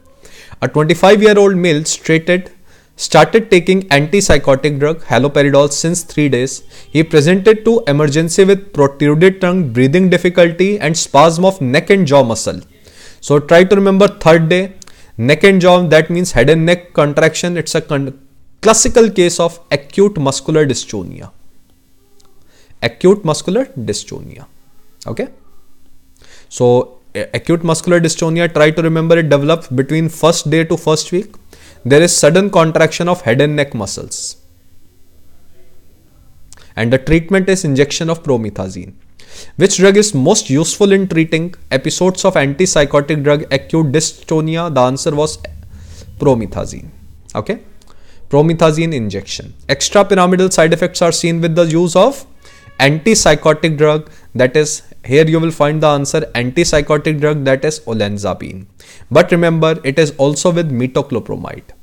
A 25 year old male stated started taking antipsychotic drug haloperidol since 3 days. He presented to emergency with protruded tongue, breathing difficulty and spasm of neck and jaw muscle. So try to remember third day, neck and jaw that means head and neck contraction. It's a con classical case of acute muscular dystonia. Acute muscular dystonia. Okay. So acute muscular dystonia, try to remember it develops between first day to first week there is sudden contraction of head and neck muscles. And the treatment is injection of promethazine. Which drug is most useful in treating episodes of antipsychotic drug acute dystonia? The answer was promethazine. Okay. Promethazine injection. Extrapyramidal side effects are seen with the use of antipsychotic drug that is here you will find the answer antipsychotic drug that is olanzapine. But remember it is also with metoclopramide.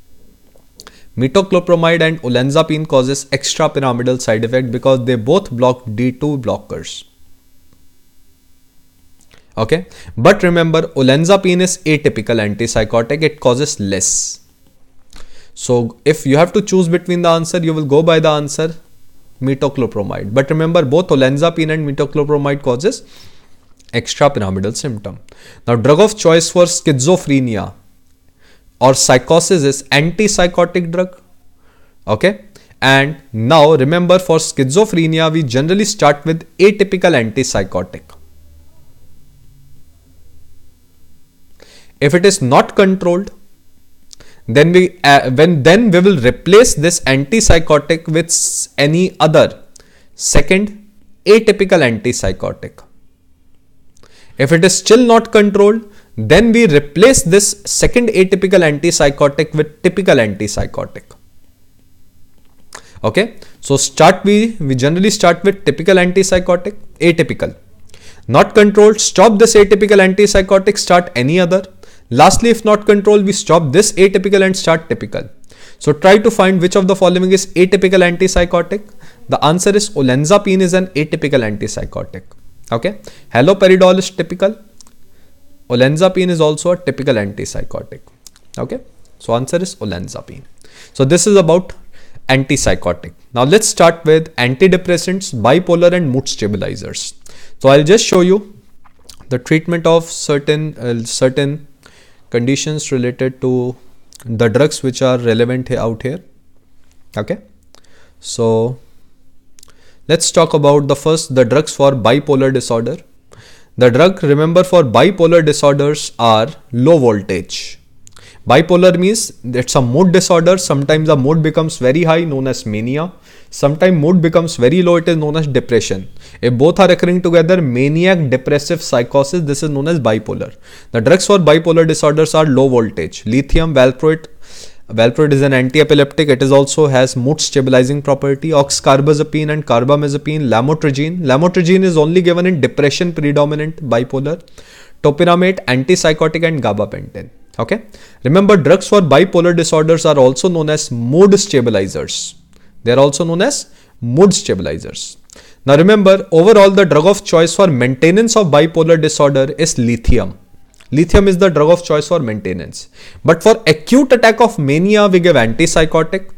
Metoclopramide and olanzapine causes extrapyramidal side effect because they both block D2 blockers. Okay, but remember olanzapine is atypical antipsychotic, it causes less. So if you have to choose between the answer, you will go by the answer metoclopramide. But remember both olanzapine and metoclopramide causes extrapyramidal symptom. Now drug of choice for schizophrenia or psychosis is antipsychotic drug. Okay. And now remember for schizophrenia we generally start with atypical antipsychotic. If it is not controlled then we uh, when then we will replace this antipsychotic with any other second atypical antipsychotic if it is still not controlled then we replace this second atypical antipsychotic with typical antipsychotic okay so start we we generally start with typical antipsychotic atypical not controlled stop this atypical antipsychotic start any other Lastly, if not controlled, we stop this atypical and start typical. So try to find which of the following is atypical antipsychotic. The answer is olanzapine is an atypical antipsychotic. Okay. Haloperidol is typical. Olanzapine is also a typical antipsychotic. Okay. So answer is olanzapine. So this is about antipsychotic. Now let's start with antidepressants, bipolar and mood stabilizers. So I'll just show you the treatment of certain uh, certain conditions related to the drugs which are relevant out here okay so let's talk about the first the drugs for bipolar disorder the drug remember for bipolar disorders are low voltage bipolar means it's a mood disorder sometimes the mood becomes very high known as mania Sometimes mood becomes very low, it is known as depression. If both are occurring together, maniac, depressive, psychosis, this is known as bipolar. The drugs for bipolar disorders are low voltage. Lithium, valproate, Valproate is an anti-epileptic. It is also has mood stabilizing property. Oxcarbazepine and carbamazepine. Lamotrigine. Lamotrigine is only given in depression predominant bipolar. Topiramate, antipsychotic and gabapentin. Okay. Remember drugs for bipolar disorders are also known as mood stabilizers. They are also known as mood stabilizers. Now remember, overall the drug of choice for maintenance of bipolar disorder is lithium. Lithium is the drug of choice for maintenance. But for acute attack of mania, we give antipsychotic.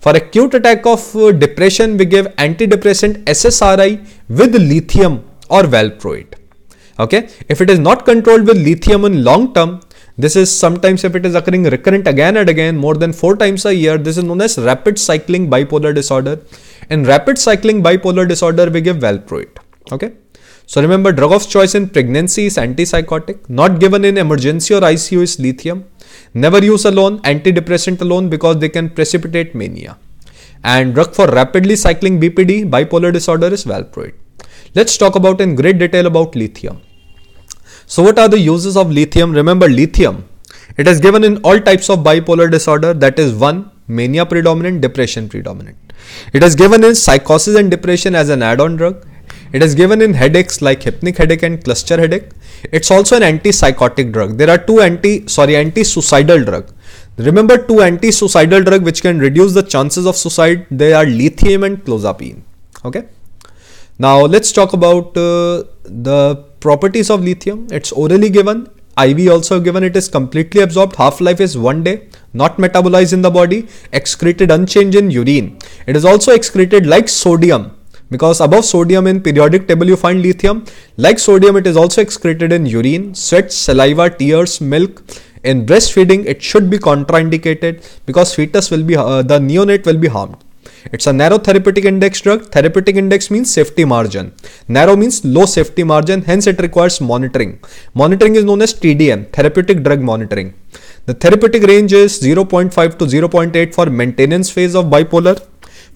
For acute attack of uh, depression, we give antidepressant SSRI with lithium or valproate. Okay. If it is not controlled with lithium in long term, this is sometimes if it is occurring recurrent again and again more than four times a year, this is known as rapid cycling bipolar disorder. In rapid cycling bipolar disorder, we give valproate. Okay. So remember drug of choice in pregnancy is antipsychotic, not given in emergency or ICU is lithium. Never use alone, antidepressant alone because they can precipitate mania. And drug for rapidly cycling BPD, bipolar disorder is valproate. Let's talk about in great detail about lithium. So what are the uses of lithium? Remember lithium, it is given in all types of bipolar disorder that is 1. Mania predominant, depression predominant. It is given in psychosis and depression as an add-on drug. It is given in headaches like hypnic headache and cluster headache. It's also an antipsychotic drug. There are two anti sorry anti-suicidal drug. Remember two anti-suicidal drug which can reduce the chances of suicide. They are lithium and clozapine. Okay. Now let's talk about uh, the properties of lithium. It's orally given, IV also given. It is completely absorbed. Half life is one day, not metabolized in the body, excreted unchanged in urine. It is also excreted like sodium because above sodium in periodic table you find lithium. Like sodium, it is also excreted in urine, sweat, saliva, tears, milk. In breastfeeding, it should be contraindicated because fetus will be, uh, the neonate will be harmed. It's a narrow therapeutic index drug. Therapeutic index means safety margin. Narrow means low safety margin, hence it requires monitoring. Monitoring is known as TDM, therapeutic drug monitoring. The therapeutic range is 0.5 to 0.8 for maintenance phase of bipolar.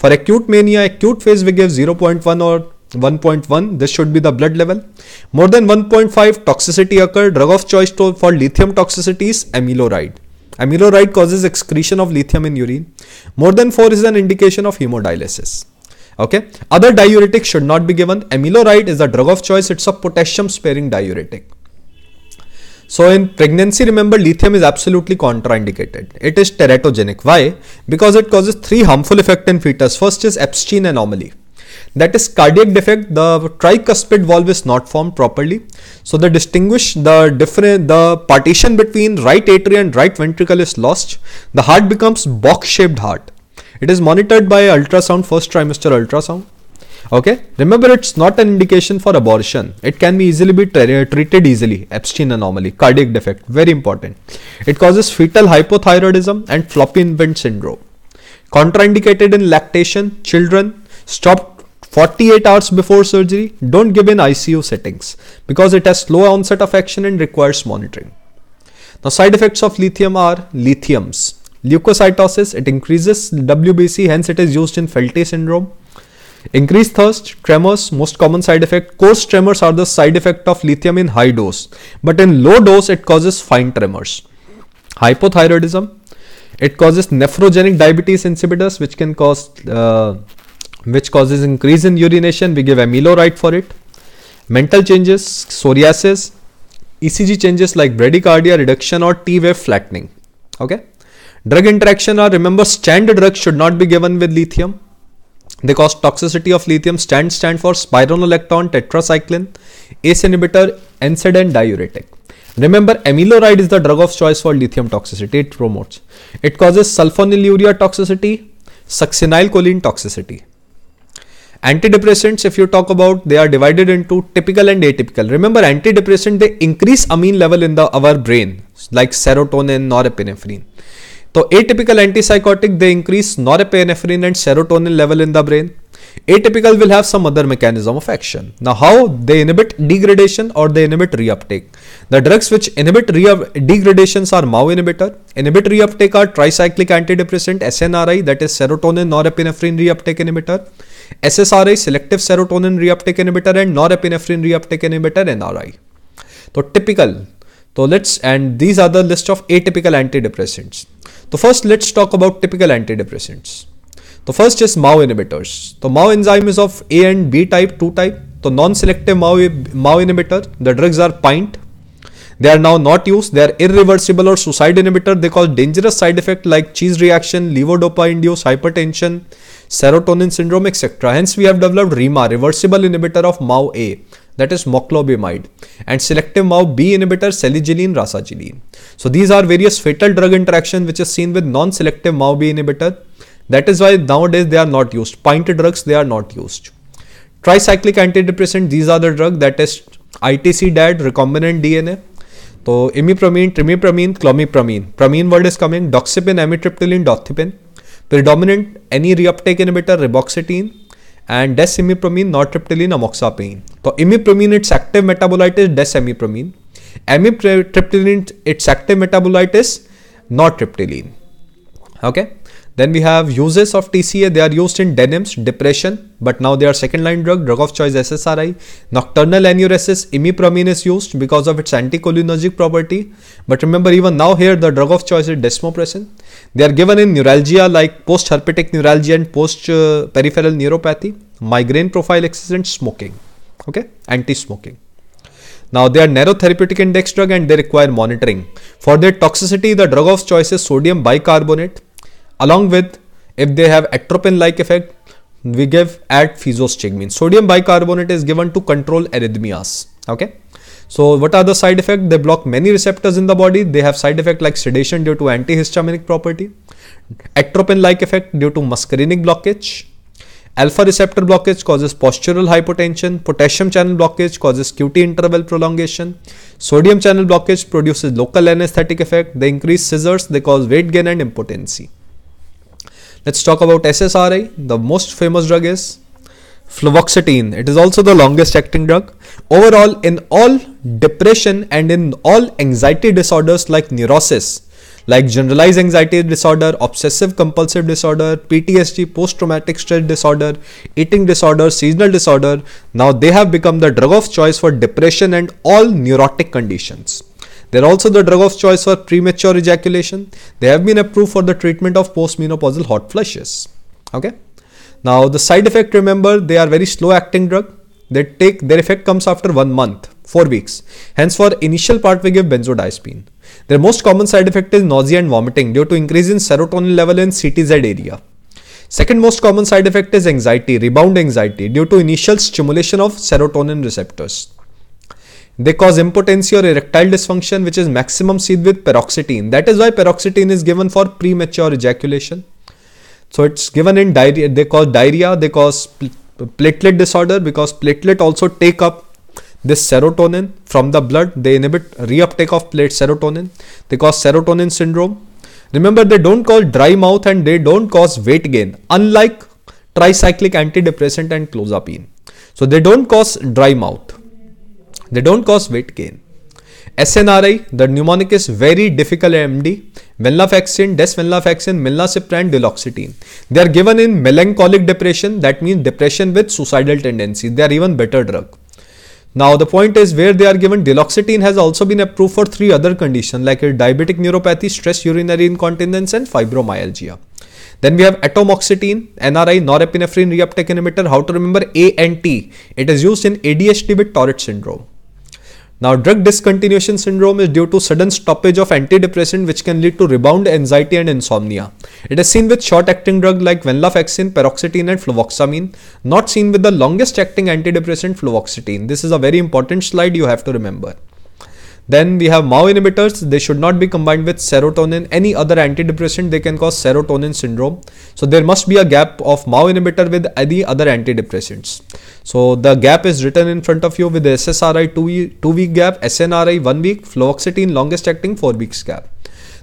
For acute mania, acute phase we give 0.1 or 1.1 this should be the blood level more than 1.5 toxicity occur drug of choice for lithium toxicity is amiloride Amiloride causes excretion of lithium in urine. More than 4 is an indication of hemodialysis. Okay. Other diuretics should not be given. Amiloride is the drug of choice. It's a potassium sparing diuretic. So in pregnancy, remember lithium is absolutely contraindicated. It is teratogenic. Why? Because it causes three harmful effects in fetus. First is Ebstein anomaly that is cardiac defect the tricuspid valve is not formed properly so the distinguish the different the partition between right atria and right ventricle is lost the heart becomes box shaped heart it is monitored by ultrasound first trimester ultrasound okay remember it's not an indication for abortion it can be easily be treated easily ebstein anomaly cardiac defect very important it causes fetal hypothyroidism and floppy infant syndrome contraindicated in lactation children stop 48 hours before surgery, don't give in ICU settings because it has slow onset of action and requires monitoring. Now side effects of lithium are lithiums. Leukocytosis, it increases WBC, hence it is used in Felty syndrome. Increased thirst, tremors, most common side effect. Coarse tremors are the side effect of lithium in high dose, but in low dose it causes fine tremors. Hypothyroidism, it causes nephrogenic diabetes insipidus which can cause uh, which causes increase in urination. We give amiloride for it. Mental changes, psoriasis, ECG changes like bradycardia reduction or T wave flattening. Okay. Drug interaction are remember standard drugs should not be given with lithium. They cause toxicity of lithium. Stand stand for spironolactone, tetracycline, ACE inhibitor, NSAID and diuretic. Remember, amiloride is the drug of choice for lithium toxicity. It promotes. It causes sulfonylurea toxicity, succinylcholine toxicity. Antidepressants, if you talk about, they are divided into typical and atypical. Remember, antidepressant, they increase amine level in the our brain, like serotonin, norepinephrine. So atypical antipsychotic, they increase norepinephrine and serotonin level in the brain. Atypical will have some other mechanism of action. Now, how they inhibit degradation or they inhibit reuptake? The drugs which inhibit degradations are MAO inhibitor. Inhibit reuptake are tricyclic antidepressant SNRI, that is serotonin norepinephrine reuptake inhibitor. SSRI selective serotonin reuptake inhibitor and norepinephrine reuptake inhibitor NRI. So typical. So let's and these are the list of atypical antidepressants. So first let's talk about typical antidepressants. The first is MAO inhibitors. The MAO enzyme is of A and B type, 2 type. The non-selective MAO, MAO inhibitor, the drugs are pint. They are now not used. They are irreversible or suicide inhibitor. They cause dangerous side effect like cheese reaction, levodopa induced hypertension, serotonin syndrome, etc. Hence, we have developed RIMA, reversible inhibitor of MAO-A, that is moclobemide, and selective MAO-B inhibitor, selegiline, rasagiline. So, these are various fatal drug interaction which is seen with non-selective MAO-B inhibitor. That is why nowadays they are not used. Pint drugs, they are not used. Tricyclic antidepressant, these are the drug that is ITC DAD, recombinant DNA. So, imipramine, trimipramine, clomipramine. Pramine word is coming, doxepin, amitriptyline, dothiepin predominant any reuptake inhibitor reboxetine and des imipramine nortriptyline amoxapine तो imipramine its active metabolites desipramine amitriptyline its active metabolites nortriptyline okay okay? Then we have uses of TCA. They are used in denims, depression, but now they are second line drug, drug of choice SSRI. Nocturnal enuresis, imipramine is used because of its anticholinergic property. But remember, even now here the drug of choice is desmopressin. They are given in neuralgia like post-herpetic neuralgia and post-peripheral neuropathy, migraine profile and smoking. Okay, anti-smoking. Now they are narrow therapeutic index drug and they require monitoring. For their toxicity, the drug of choice is sodium bicarbonate along with if they have atropine like effect we give add physostigmine sodium bicarbonate is given to control arrhythmias okay So what are the side effects? They block many receptors in the body. They have side effect like sedation due to antihistaminic property, atropine-like effect due to muscarinic blockage. Alpha receptor blockage causes postural hypotension. Potassium channel blockage causes QT interval prolongation. Sodium channel blockage produces local anesthetic effect. They increase seizures. They cause weight gain and impotency. Let's talk about SSRI. The most famous drug is fluoxetine. It is also the longest acting drug. Overall, in all depression and in all anxiety disorders like neurosis, like generalized anxiety disorder, obsessive compulsive disorder, PTSD, post traumatic stress disorder, eating disorder, seasonal disorder, now they have become the drug of choice for depression and all neurotic conditions. They're also the drug of choice for premature ejaculation. They have been approved for the treatment of postmenopausal hot flushes. Okay. Now the side effect, remember, they are very slow acting drug. They take their effect comes after one month, four weeks. Hence, for initial part we give benzodiazepine. Their most common side effect is nausea and vomiting due to increase in serotonin level in CTZ area. Second most common side effect is anxiety, rebound anxiety due to initial stimulation of serotonin receptors. They cause impotency or erectile dysfunction which is maximum seen with paroxetine. That is why paroxetine is given for premature ejaculation. So it's given in diarrhea. They cause diarrhea. They cause platelet disorder because platelet also take up this serotonin from the blood. They inhibit reuptake of plate serotonin. They cause serotonin syndrome. Remember, they don't cause dry mouth and they don't cause weight gain, unlike tricyclic antidepressant and clozapine. So they don't cause dry mouth. They don't cause weight gain. SNRI, the mnemonic is very difficult MD. Venlafaxine, desvenlafaxine, milnacipran, duloxetine. They are given in melancholic depression, that means depression with suicidal tendency. They are even better drug. Now the point is where they are given duloxetine has also been approved for three other conditions like diabetic neuropathy, stress urinary incontinence and fibromyalgia. Then we have atomoxetine, NRI, norepinephrine reuptake inhibitor. How to remember A and T? It is used in ADHD with Tourette syndrome. Now, drug discontinuation syndrome is due to sudden stoppage of antidepressant which can lead to rebound anxiety and insomnia. It is seen with short-acting drugs like venlafaxine, paroxetine and fluvoxamine, not seen with the longest-acting antidepressant fluoxetine. This is a very important slide you have to remember. Then we have MAO inhibitors. They should not be combined with serotonin. Any other antidepressant, they can cause serotonin syndrome. So there must be a gap of MAO inhibitor with any other antidepressants. So the gap is written in front of you with SSRI 2, two week gap, SNRI 1 week, fluoxetine longest acting 4 weeks gap.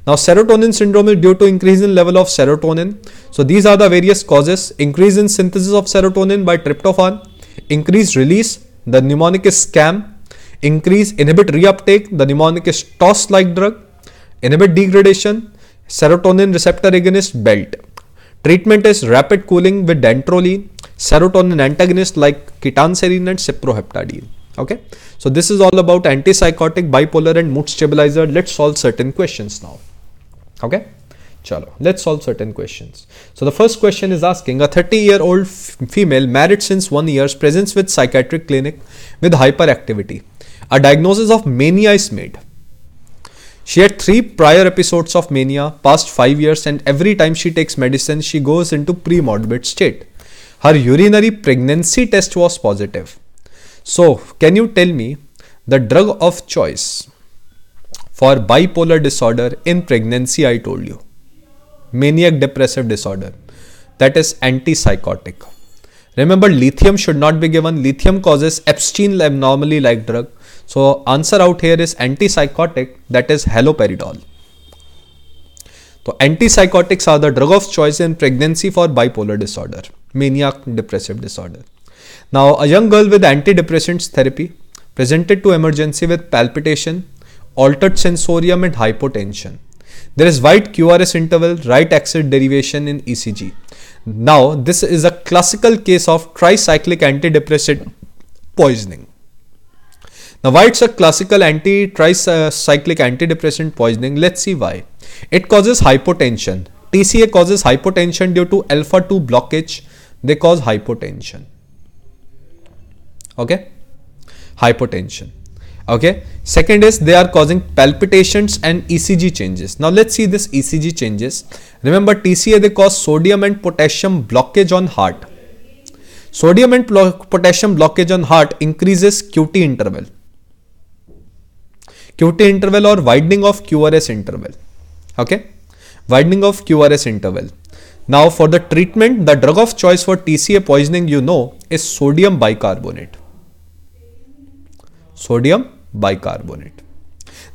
Now serotonin syndrome is due to increase in level of serotonin. So these are the various causes. Increase in synthesis of serotonin by tryptophan, increased release, the mnemonic is SCAM, increase inhibit reuptake the mnemonic is toss like drug inhibit degradation serotonin receptor agonist belt. Treatment is rapid cooling with dantrolene serotonin antagonist like ketanserin and cyproheptadine okay? So this is all about antipsychotic bipolar and mood stabilizer. Let's solve certain questions now. Okay? Chalo, let's solve certain questions. So the first question is asking a 30 year old female married since one year presents with psychiatric clinic with hyperactivity a diagnosis of mania is made. She had three prior episodes of mania, past five years, and every time she takes medicine, she goes into pre-morbid state. Her urinary pregnancy test was positive. So, can you tell me the drug of choice for bipolar disorder in pregnancy? I told you, maniac depressive disorder, that is antipsychotic. Remember, lithium should not be given. Lithium causes Ebstein abnormally like drug. So answer out here is antipsychotic that is haloperidol. So antipsychotics are the drug of choice in pregnancy for bipolar disorder, maniac depressive disorder. Now a young girl with antidepressants therapy presented to emergency with palpitation, altered sensorium and hypotension. There is wide QRS interval, right axis derivation in ECG. Now this is a classical case of tricyclic antidepressant poisoning. Now, why it's a classical anti-tricyclic antidepressant poisoning? Let's see why. It causes hypotension. TCA causes hypotension due to alpha 2 blockage. They cause hypotension. Okay, hypotension. Okay, second is they are causing palpitations and ECG changes. Now let's see this ECG changes. Remember TCA they cause sodium and potassium blockage on heart. Sodium and potassium blockage on heart increases QT interval QT interval or widening of QRS interval. Okay, widening of QRS interval. Now for the treatment, the drug of choice for TCA poisoning you know is sodium bicarbonate. Sodium bicarbonate.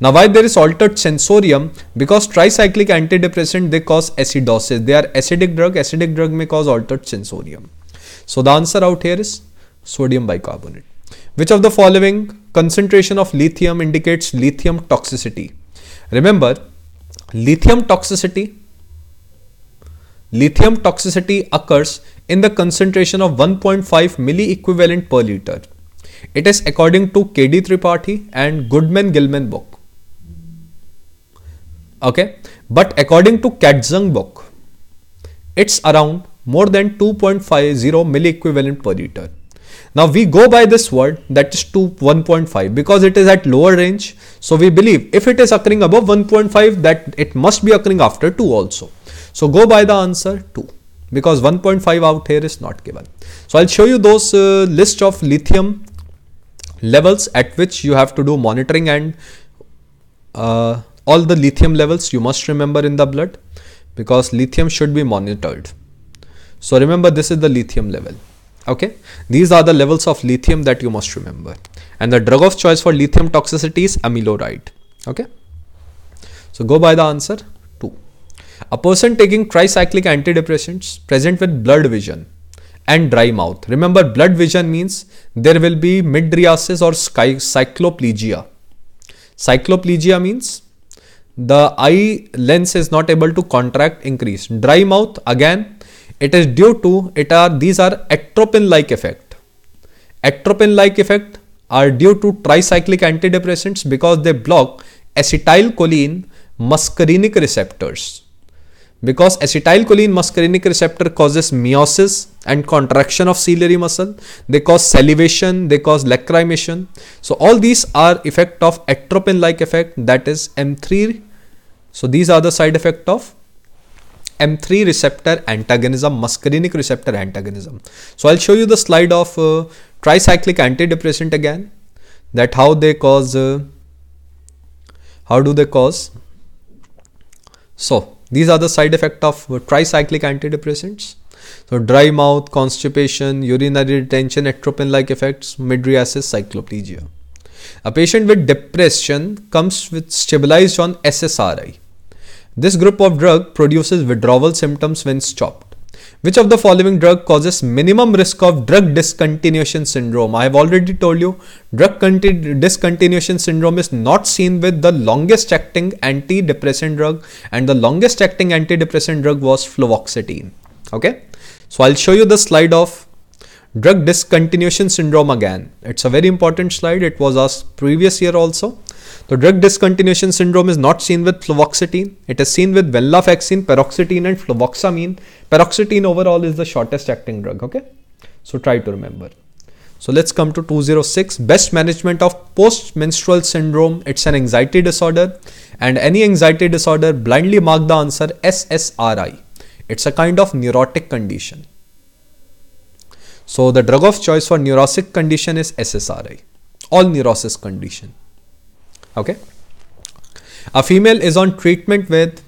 Now why there is altered sensorium? Because tricyclic antidepressant they cause acidosis. They are acidic drug. Acidic drug may cause altered sensorium. So the answer out here is sodium bicarbonate. Which of the following concentration of lithium indicates lithium toxicity? Remember, lithium toxicity lithium toxicity occurs in the concentration of 1.5 milliequivalent per liter. It is according to KD Tripathi and Goodman Gilman book. Okay, but according to Katzung book, it's around more than 2.50 milliequivalent per liter. Now we go by this word that is 2 1.5 because it is at lower range. So we believe if it is occurring above 1.5 that it must be occurring after 2 also. So go by the answer 2 because 1.5 out here is not given. So I'll show you those uh, list of lithium levels at which you have to do monitoring and uh, all the lithium levels you must remember in the blood because lithium should be monitored. So remember this is the lithium level. Okay, these are the levels of lithium that you must remember. And the drug of choice for lithium toxicity is amiloride. Okay, so go by the answer 2. A person taking tricyclic antidepressants present with blood vision and dry mouth. Remember, blood vision means there will be mydriasis or cycloplegia. Cycloplegia means the eye lens is not able to contract increase. Dry mouth again it is due to it are these are atropine like effect. Atropine like effect are due to tricyclic antidepressants because they block acetylcholine muscarinic receptors. Because acetylcholine muscarinic receptor causes miosis and contraction of ciliary muscle they cause salivation they cause lacrimation. So all these are effect of atropine like effect that is m3 so these are the side effect of M3 receptor antagonism, muscarinic receptor antagonism. So I'll show you the slide of uh, tricyclic antidepressant again that how they cause, uh, how do they cause? So these are the side effect of uh, tricyclic antidepressants. So dry mouth, constipation, urinary retention, atropine-like effects, mydriasis, cycloplegia. A patient with depression comes with stabilized on SSRI this group of drug produces withdrawal symptoms when stopped. Which of the following drug causes minimum risk of drug discontinuation syndrome? I have already told you drug discontinuation syndrome is not seen with the longest acting antidepressant drug and the longest acting antidepressant drug was fluoxetine. Okay. So I'll show you the slide of drug discontinuation syndrome again. It's a very important slide. It was asked previous year also. The drug discontinuation syndrome is not seen with fluoxetine. It is seen with venlafaxine, paroxetine and fluvoxamine. Paroxetine overall is the shortest acting drug. Okay. So try to remember. So let's come to 206 best management of post menstrual syndrome. It's an anxiety disorder and any anxiety disorder blindly mark the answer SSRI. It's a kind of neurotic condition. So the drug of choice for neurotic condition is SSRI. All neurosis condition okay. A female is on treatment with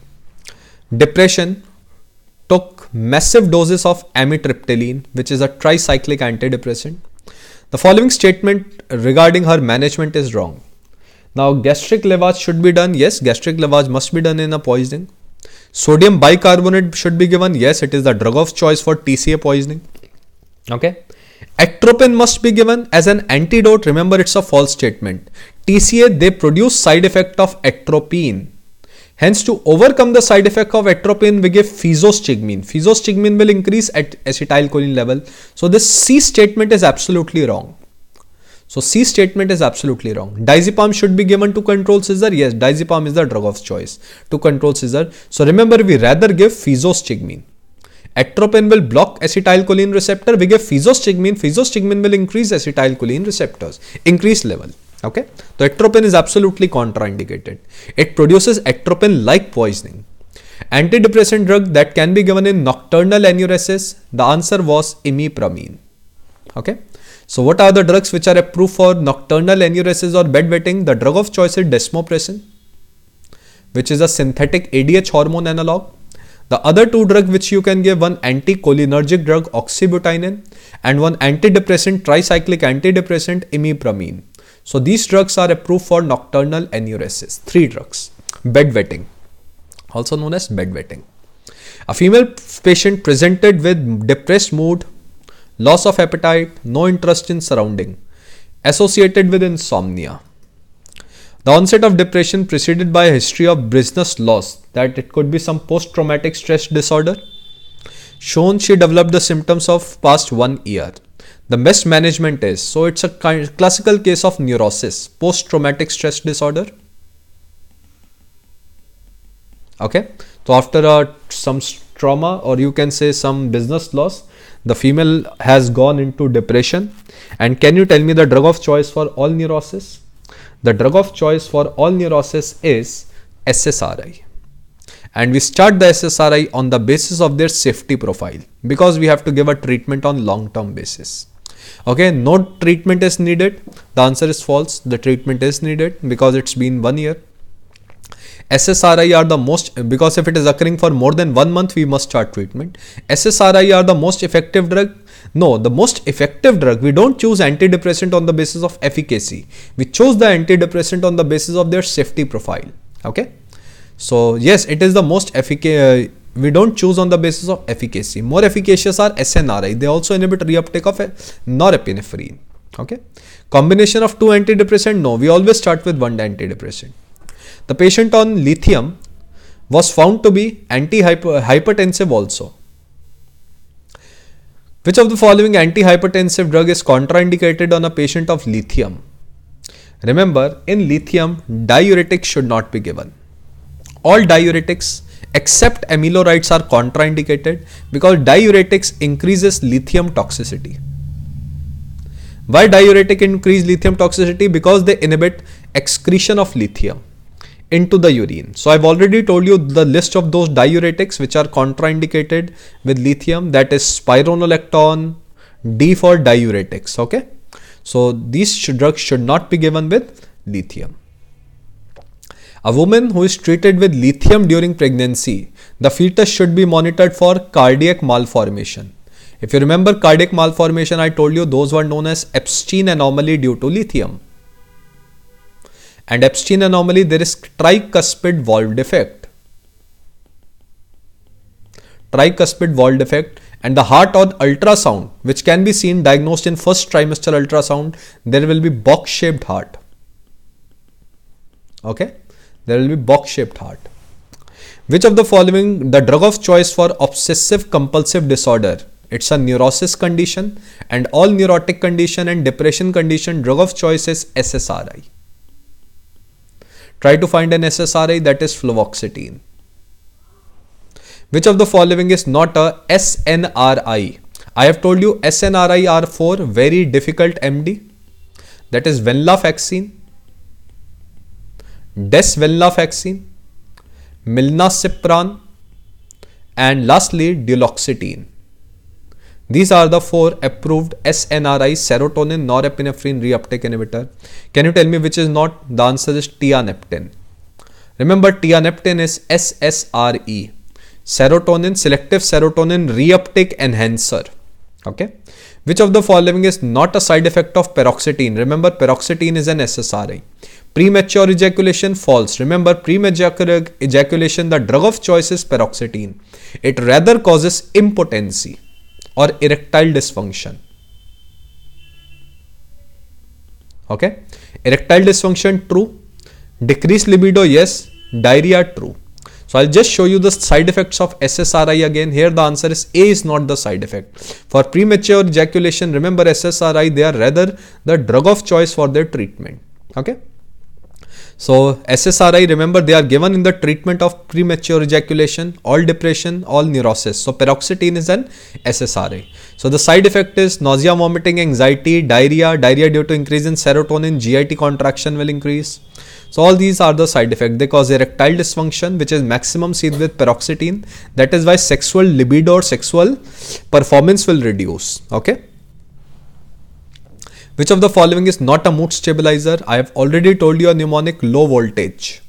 depression took massive doses of amitriptyline which is a tricyclic antidepressant. The following statement regarding her management is wrong. Now gastric lavage should be done. Yes gastric lavage must be done in a poisoning. Sodium bicarbonate should be given. Yes it is the drug of choice for tca poisoning. Okay Atropine must be given as an antidote. Remember, it's a false statement. TCA, they produce side effect of atropine. Hence, to overcome the side effect of atropine, we give physostigmine. Physostigmine will increase at acetylcholine level. So, this C statement is absolutely wrong. So, C statement is absolutely wrong. Diazepam should be given to control seizure. Yes, diazepam is the drug of choice to control seizure. So, remember, we rather give physostigmine. Atropine will block acetylcholine receptor. We give physostigmine. Physostigmine will increase acetylcholine receptors, increase level. Okay. So atropine is absolutely contraindicated. It produces atropine-like poisoning. Antidepressant drug that can be given in nocturnal enuresis. The answer was imipramine. Okay. So what are the drugs which are approved for nocturnal enuresis or bedwetting? The drug of choice is desmopressin, which is a synthetic ADH hormone analog. The other two drugs which you can give one anticholinergic drug oxybutynin and one antidepressant tricyclic antidepressant imipramine. So these drugs are approved for nocturnal enuresis. Three drugs. Bedwetting, also known as bedwetting. A female patient presented with depressed mood, loss of appetite, no interest in surrounding, associated with insomnia. The onset of depression preceded by a history of business loss, that it could be some post traumatic stress disorder. Shown she developed the symptoms of past one year. The best management is so it's a kind, classical case of neurosis, post traumatic stress disorder. Okay, so after a, some trauma or you can say some business loss, the female has gone into depression. And can you tell me the drug of choice for all neurosis? The drug of choice for all neurosis is SSRI. And we start the SSRI on the basis of their safety profile because we have to give a treatment on long term basis. Okay, no treatment is needed. The answer is false. The treatment is needed because it's been one year. SSRI are the most because if it is occurring for more than one month, we must start treatment. SSRI are the most effective drug. No, the most effective drug. We don't choose antidepressant on the basis of efficacy. We chose the antidepressant on the basis of their safety profile. Okay. So yes, it is the most efficacious. Uh, we don't choose on the basis of efficacy. More efficacious are SNRI. They also inhibit reuptake of norepinephrine. Okay. Combination of two antidepressant. No, we always start with one antidepressant. The patient on lithium was found to be antihypertensive also. Which of the following antihypertensive drug is contraindicated on a patient of lithium? Remember, in lithium, diuretics should not be given. All diuretics except amilorides are contraindicated because diuretics increases lithium toxicity. Why diuretic increase lithium toxicity? Because they inhibit excretion of lithium into the urine. So I've already told you the list of those diuretics which are contraindicated with lithium that is spironolactone, D for diuretics. Okay. So these drugs should not be given with lithium. A woman who is treated with lithium during pregnancy, the fetus should be monitored for cardiac malformation. If you remember cardiac malformation, I told you those were known as Ebstein anomaly due to lithium and Ebstein anomaly, there is tricuspid valve defect. Tricuspid valve defect and the heart on ultrasound, which can be seen diagnosed in first trimester ultrasound, there will be box shaped heart. Okay, there will be box shaped heart. Which of the following the drug of choice for obsessive compulsive disorder? It's a neurosis condition and all neurotic condition and depression condition drug of choice is SSRI. Try to find an SSRI that is fluoxetine. Which of the following is not a SNRI? I have told you SNRI are for very difficult MD. That is venlafaxine, desvenlafaxine, milnacipran, and lastly duloxetine. These are the four approved SNRI serotonin norepinephrine reuptake inhibitor. Can you tell me which is not? The answer is tianeptine. Remember tianeptine is SSRE, serotonin selective serotonin reuptake enhancer. Okay. Which of the following is not a side effect of paroxetine? Remember paroxetine is an SSRI. Premature ejaculation false. Remember premature ejaculation the drug of choice is paroxetine. It rather causes impotency और erectile dysfunction okay erectile dysfunction true decrease libido yes diarrhoea true so I just show you the side effects of S S R I again here the answer is A is not the side effect for premature ejaculation remember S S R I they are rather the drug of choice for their treatment okay? So SSRI, remember they are given in the treatment of premature ejaculation, all depression, all neurosis. So paroxetine is an SSRI. So the side effect is nausea, vomiting, anxiety, diarrhea, diarrhea due to increase in serotonin, GIT contraction will increase. So all these are the side effects. They cause erectile dysfunction, which is maximum seen with paroxetine. That is why sexual libido or sexual performance will reduce. Okay. Which of the following is not a mood stabilizer? I have already told you a mnemonic low voltage.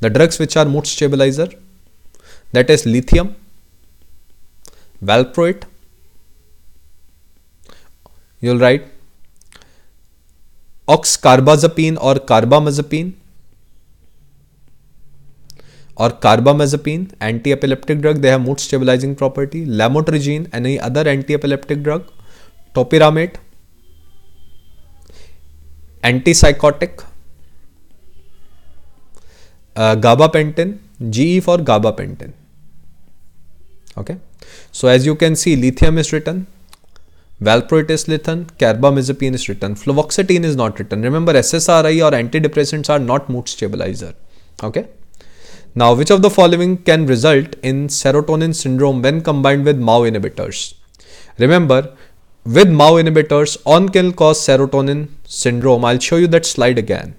The drugs which are mood stabilizer that is lithium, valproate. You'll write oxcarbazepine or carbamazepine or carbamazepine, anti-epileptic drug, they have mood stabilizing property. Lamotrigine, any other anti-epileptic drug. Topiramate, antipsychotic, uh, gabapentin, GE for gabapentin. Okay, so as you can see, lithium is written, valproate is written, carbamazepine is written, fluoxetine is not written. Remember, SSRI or antidepressants are not mood stabilizer. Okay. Now, which of the following can result in serotonin syndrome when combined with MAO inhibitors? Remember, with MAO inhibitors, on can cause serotonin syndrome. I'll show you that slide again.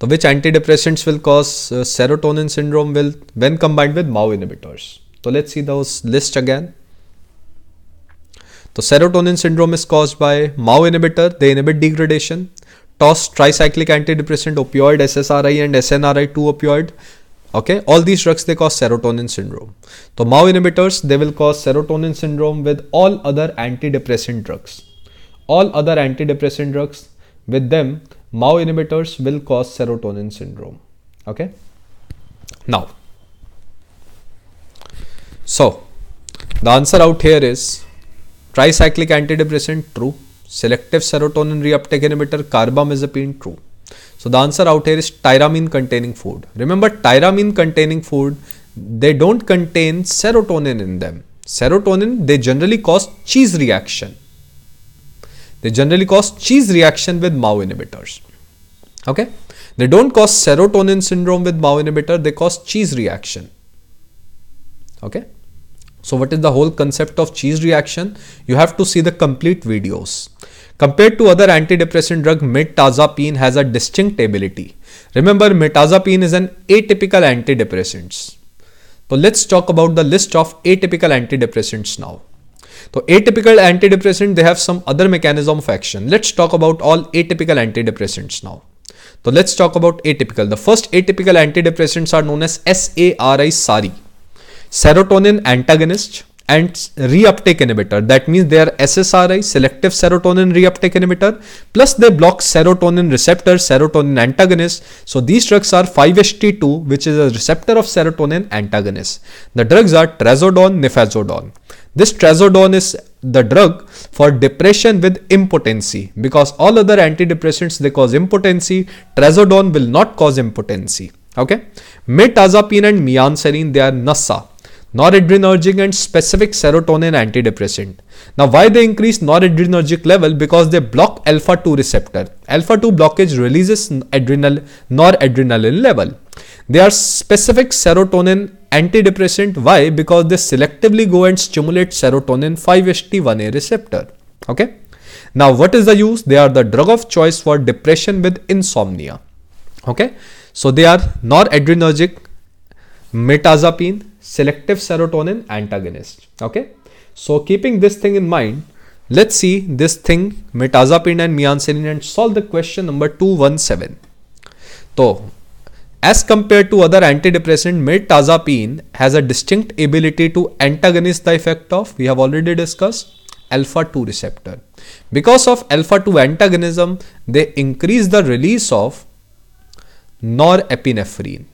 So, which antidepressants will cause uh, serotonin syndrome will when combined with MAO inhibitors? So, let's see those list again. So, serotonin syndrome is caused by MAO inhibitor, they inhibit degradation. TOS tricyclic antidepressant opioid SSRI and SNRI 2 opioid okay? All these drugs they cause serotonin syndrome. So MAO inhibitors they will cause serotonin syndrome with all other antidepressant drugs. All other antidepressant drugs with them MAO inhibitors will cause serotonin syndrome. Okay? Now so the answer out here is tricyclic antidepressant true. Selective serotonin reuptake inhibitor carbamazepine true. So the answer out here is tyramine containing food. Remember tyramine containing food, they don't contain serotonin in them. Serotonin, they generally cause cheese reaction. They generally cause cheese reaction with MAO inhibitors. Okay. They don't cause serotonin syndrome with MAO inhibitor, they cause cheese reaction. Okay. So what is the whole concept of cheese reaction? You have to see the complete videos. Compared to other antidepressant drug, mirtazapine has a distinct ability. Remember, mirtazapine is an atypical antidepressant. So let's talk about the list of atypical antidepressants now. So atypical antidepressant, they have some other mechanism of action. Let's talk about all atypical antidepressants now. So let's talk about atypical. The first atypical antidepressants are known as SARI SARI serotonin antagonist and reuptake inhibitor. That means they are SSRI, selective serotonin reuptake inhibitor, plus they block serotonin receptor, serotonin antagonist. So these drugs are 5-HT2, which is a receptor of serotonin antagonist. The drugs are trazodone, nefazodone. This trazodone is the drug for depression with impotency because all other antidepressants they cause impotency. Trazodone will not cause impotency. Okay. Mirtazapine and mianserin they are NSA noradrenergic and specific serotonin antidepressant. Now why they increase noradrenergic level? Because they block alpha 2 receptor. Alpha 2 blockage releases adrenal noradrenaline level. They are specific serotonin antidepressant. Why? Because they selectively go and stimulate serotonin 5-HT1A receptor. Okay. Now what is the use? They are the drug of choice for depression with insomnia. Okay. So they are noradrenergic, mirtazapine, selective serotonin antagonist. Okay. So keeping this thing in mind, let's see this thing mirtazapine and mianserin and solve the question number 217. So as compared to other antidepressant, mirtazapine has a distinct ability to antagonize the effect of, we have already discussed, alpha 2 receptor. Because of alpha 2 antagonism, they increase the release of norepinephrine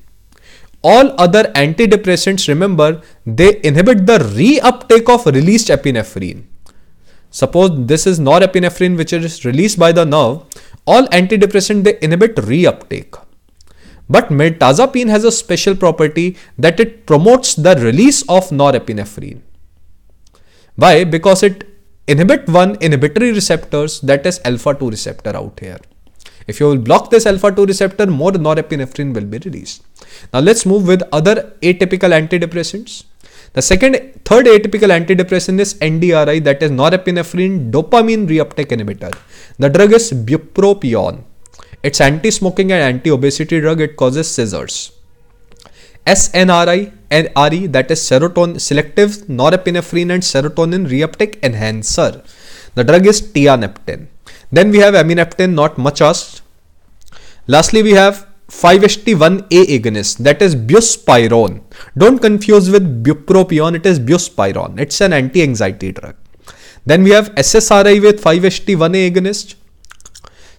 all other antidepressants, remember, they inhibit the reuptake of released epinephrine. Suppose this is norepinephrine which is released by the nerve, all antidepressant they inhibit reuptake. But mirtazapine has a special property that it promotes the release of norepinephrine. Why? Because it inhibit one inhibitory receptors that is alpha 2 receptor out here. If you will block this alpha 2 receptor, more norepinephrine will be released. Now let's move with other atypical antidepressants. The second, third atypical antidepressant is NDRI that is norepinephrine dopamine reuptake inhibitor. The drug is bupropion. It's anti-smoking and anti-obesity drug. It causes seizures. SNRI and RE that is serotonin selective norepinephrine and serotonin reuptake enhancer. The drug is tianeptine. Then we have amineptine, not much asked. Lastly, we have 5-HT1A agonist, that is buspirone. Don't confuse with bupropion, it is buspirone. It's an anti-anxiety drug. Then we have SSRI with 5-HT1A agonist.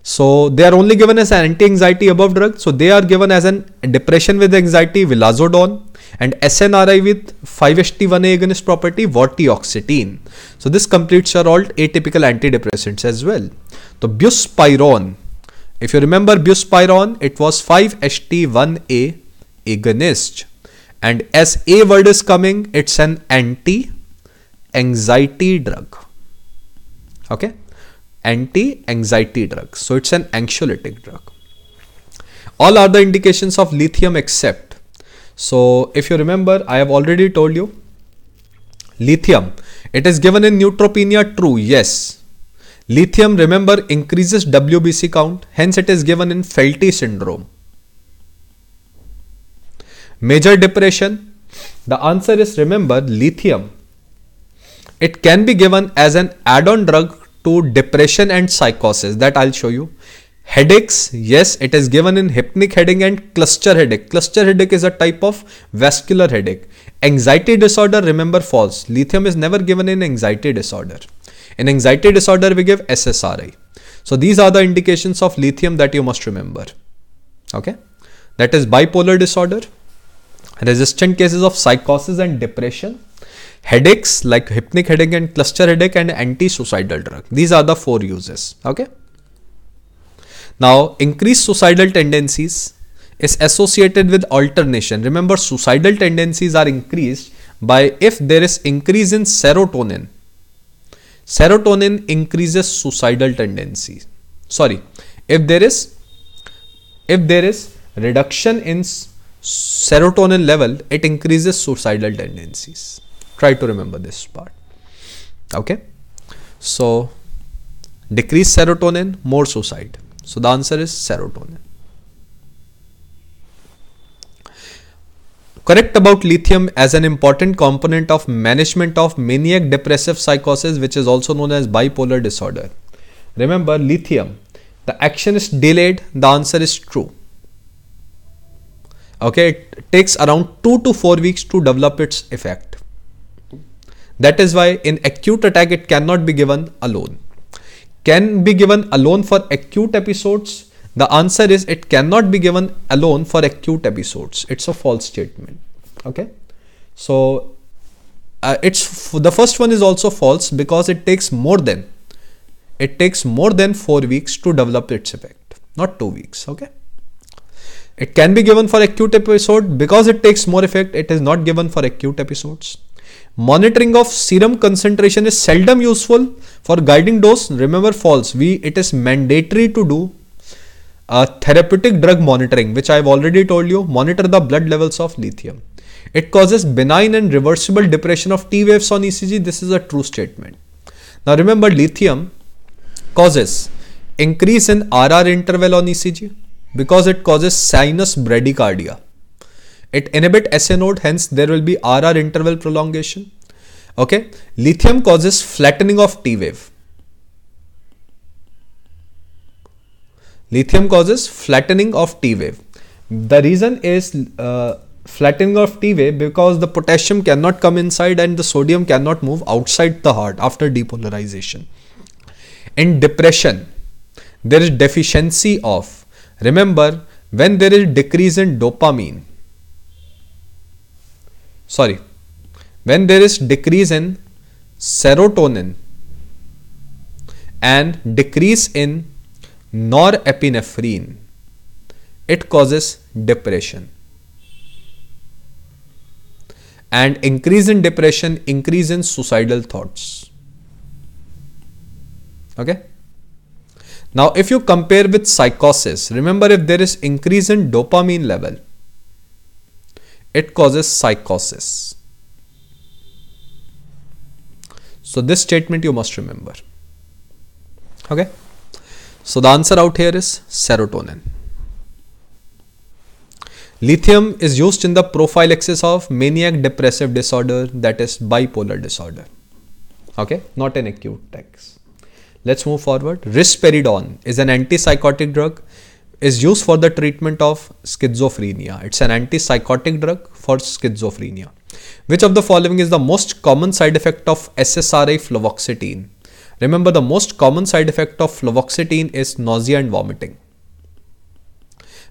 So they are only given as an anti-anxiety above drug. So they are given as an depression with anxiety, vilazodone and SNRI with 5-HT1A agonist property, vortioxetine. So this completes your all atypical antidepressants as well. So buspirone, if you remember buspirone, it was 5-HT1A agonist. And as A word is coming, it's an anti-anxiety drug. Okay, anti-anxiety drug. So it's an anxiolytic drug. All other indications of lithium except so if you remember, I have already told you lithium. It is given in neutropenia true. Yes. Lithium, remember, increases WBC count. Hence, it is given in Felty syndrome. Major depression. The answer is remember lithium. It can be given as an add-on drug to depression and psychosis that I'll show you. Headaches, yes, it is given in hypnic headache and cluster headache. Cluster headache is a type of vascular headache. Anxiety disorder, remember false. Lithium is never given in anxiety disorder. In anxiety disorder, we give SSRI. So these are the indications of lithium that you must remember. Okay. That is bipolar disorder, resistant cases of psychosis and depression, headaches like hypnic headache and cluster headache and anti-suicidal drug. These are the four uses. Okay. Now, increased suicidal tendencies is associated with alternation. Remember, suicidal tendencies are increased by if there is increase in serotonin. Serotonin increases suicidal tendencies. Sorry, if there is if there is reduction in serotonin level, it increases suicidal tendencies. Try to remember this part. Okay. So, decrease serotonin, more suicide. So the answer is serotonin. Correct about lithium as an important component of management of maniac depressive psychosis which is also known as bipolar disorder. Remember lithium, the action is delayed, the answer is true. Okay, it takes around 2 to 4 weeks to develop its effect. That is why in acute attack it cannot be given alone can be given alone for acute episodes? The answer is it cannot be given alone for acute episodes. It's a false statement. Okay. So uh, it's the first one is also false because it takes more than it takes more than four weeks to develop its effect, not two weeks. Okay. It can be given for acute episode because it takes more effect. It is not given for acute episodes. Monitoring of serum concentration is seldom useful for guiding dose. Remember false. We it is mandatory to do therapeutic drug monitoring, which I have already told you. Monitor the blood levels of lithium. It causes benign and reversible depression of T waves on ECG. This is a true statement. Now remember lithium causes increase in RR interval on ECG because it causes sinus bradycardia. It inhibits SA node, hence there will be RR interval prolongation. Okay, lithium causes flattening of T wave. Lithium causes flattening of T wave. The reason is uh, flattening of T wave because the potassium cannot come inside and the sodium cannot move outside the heart after depolarization. In depression, there is deficiency of, remember, when there is decrease in dopamine, sorry when there is decrease in serotonin and decrease in norepinephrine it causes depression and increase in depression increase in suicidal thoughts okay now if you compare with psychosis remember if there is increase in dopamine level it causes psychosis. So this statement you must remember. Okay. So the answer out here is serotonin. Lithium is used in the prophylaxis of maniac depressive disorder that is bipolar disorder. Okay, not an acute text. let's move forward. Risperidone is an antipsychotic drug is used for the treatment of schizophrenia. It's an antipsychotic drug for schizophrenia. Which of the following is the most common side effect of SSRI fluvoxetine? Remember the most common side effect of fluvoxetine is nausea and vomiting.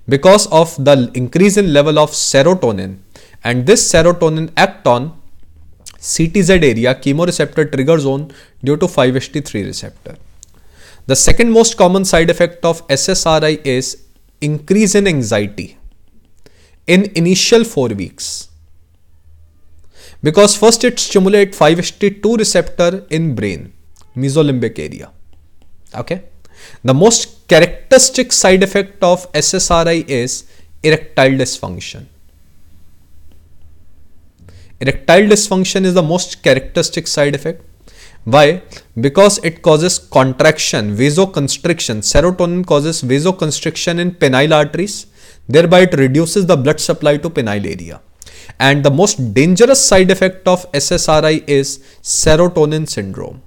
Because of the increase in level of serotonin and this serotonin act on CTZ area chemoreceptor trigger zone due to 5-HT3 receptor. The second most common side effect of SSRI is increase in anxiety in initial 4 weeks. Because first it stimulates 5-HT2 receptor in brain, mesolimbic area. Okay. The most characteristic side effect of SSRI is erectile dysfunction. Erectile dysfunction is the most characteristic side effect why? Because it causes contraction, vasoconstriction. Serotonin causes vasoconstriction in penile arteries. Thereby it reduces the blood supply to penile area. And the most dangerous side effect of SSRI is serotonin syndrome.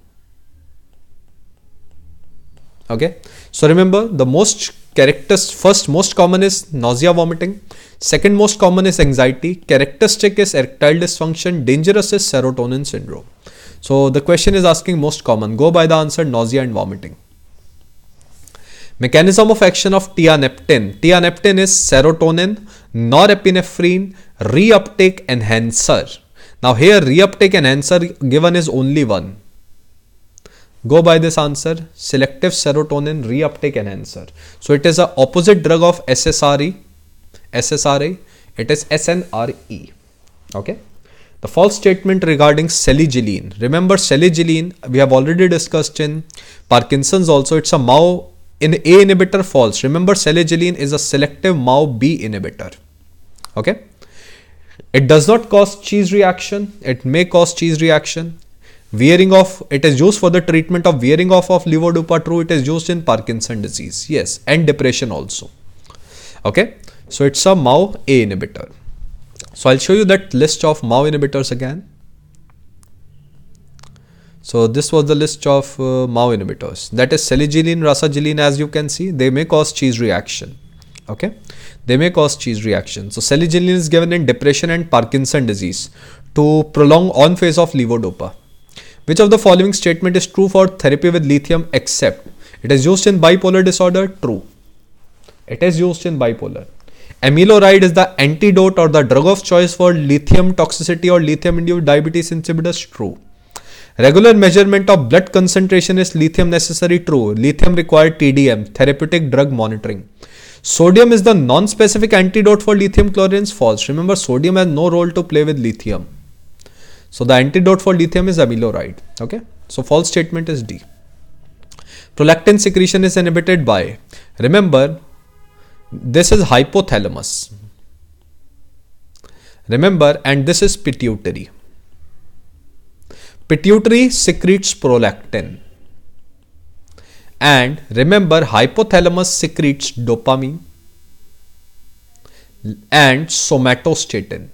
Okay. So remember the most characters first most common is nausea vomiting second most common is anxiety characteristic is erectile dysfunction dangerous is serotonin syndrome so the question is asking most common. Go by the answer nausea and vomiting. Mechanism of action of tianeptine. Tianeptine is serotonin, norepinephrine, reuptake enhancer. Now here reuptake enhancer given is only one. Go by this answer selective serotonin reuptake enhancer. So it is a opposite drug of SSRI. SSRI. It is SNRE. Okay. The false statement regarding selegiline. Remember selegiline we have already discussed in Parkinson's also it's a MAO in A inhibitor false. Remember selegiline is a selective MAO B inhibitor. Okay. It does not cause cheese reaction. It may cause cheese reaction. Wearing off, it is used for the treatment of wearing off of levodopa true. It is used in Parkinson disease. Yes. And depression also. Okay. So it's a MAO A inhibitor. So I'll show you that list of MAO inhibitors again. So this was the list of uh, MAO inhibitors. That is selegiline, rasagiline as you can see, they may cause cheese reaction. Okay, they may cause cheese reaction. So selegiline is given in depression and Parkinson disease to prolong on phase of levodopa. Which of the following statement is true for therapy with lithium except it is used in bipolar disorder? True. It is used in bipolar. Amiloride is the antidote or the drug of choice for lithium toxicity or lithium induced diabetes insipidus true. Regular measurement of blood concentration is lithium necessary true. Lithium required TDM, therapeutic drug monitoring. Sodium is the non-specific antidote for lithium chlorines false. Remember sodium has no role to play with lithium. So the antidote for lithium is amiloride. Okay. So false statement is D. Prolactin secretion is inhibited by. Remember this is hypothalamus. Remember, and this is pituitary. Pituitary secretes prolactin. And remember, hypothalamus secretes dopamine and somatostatin.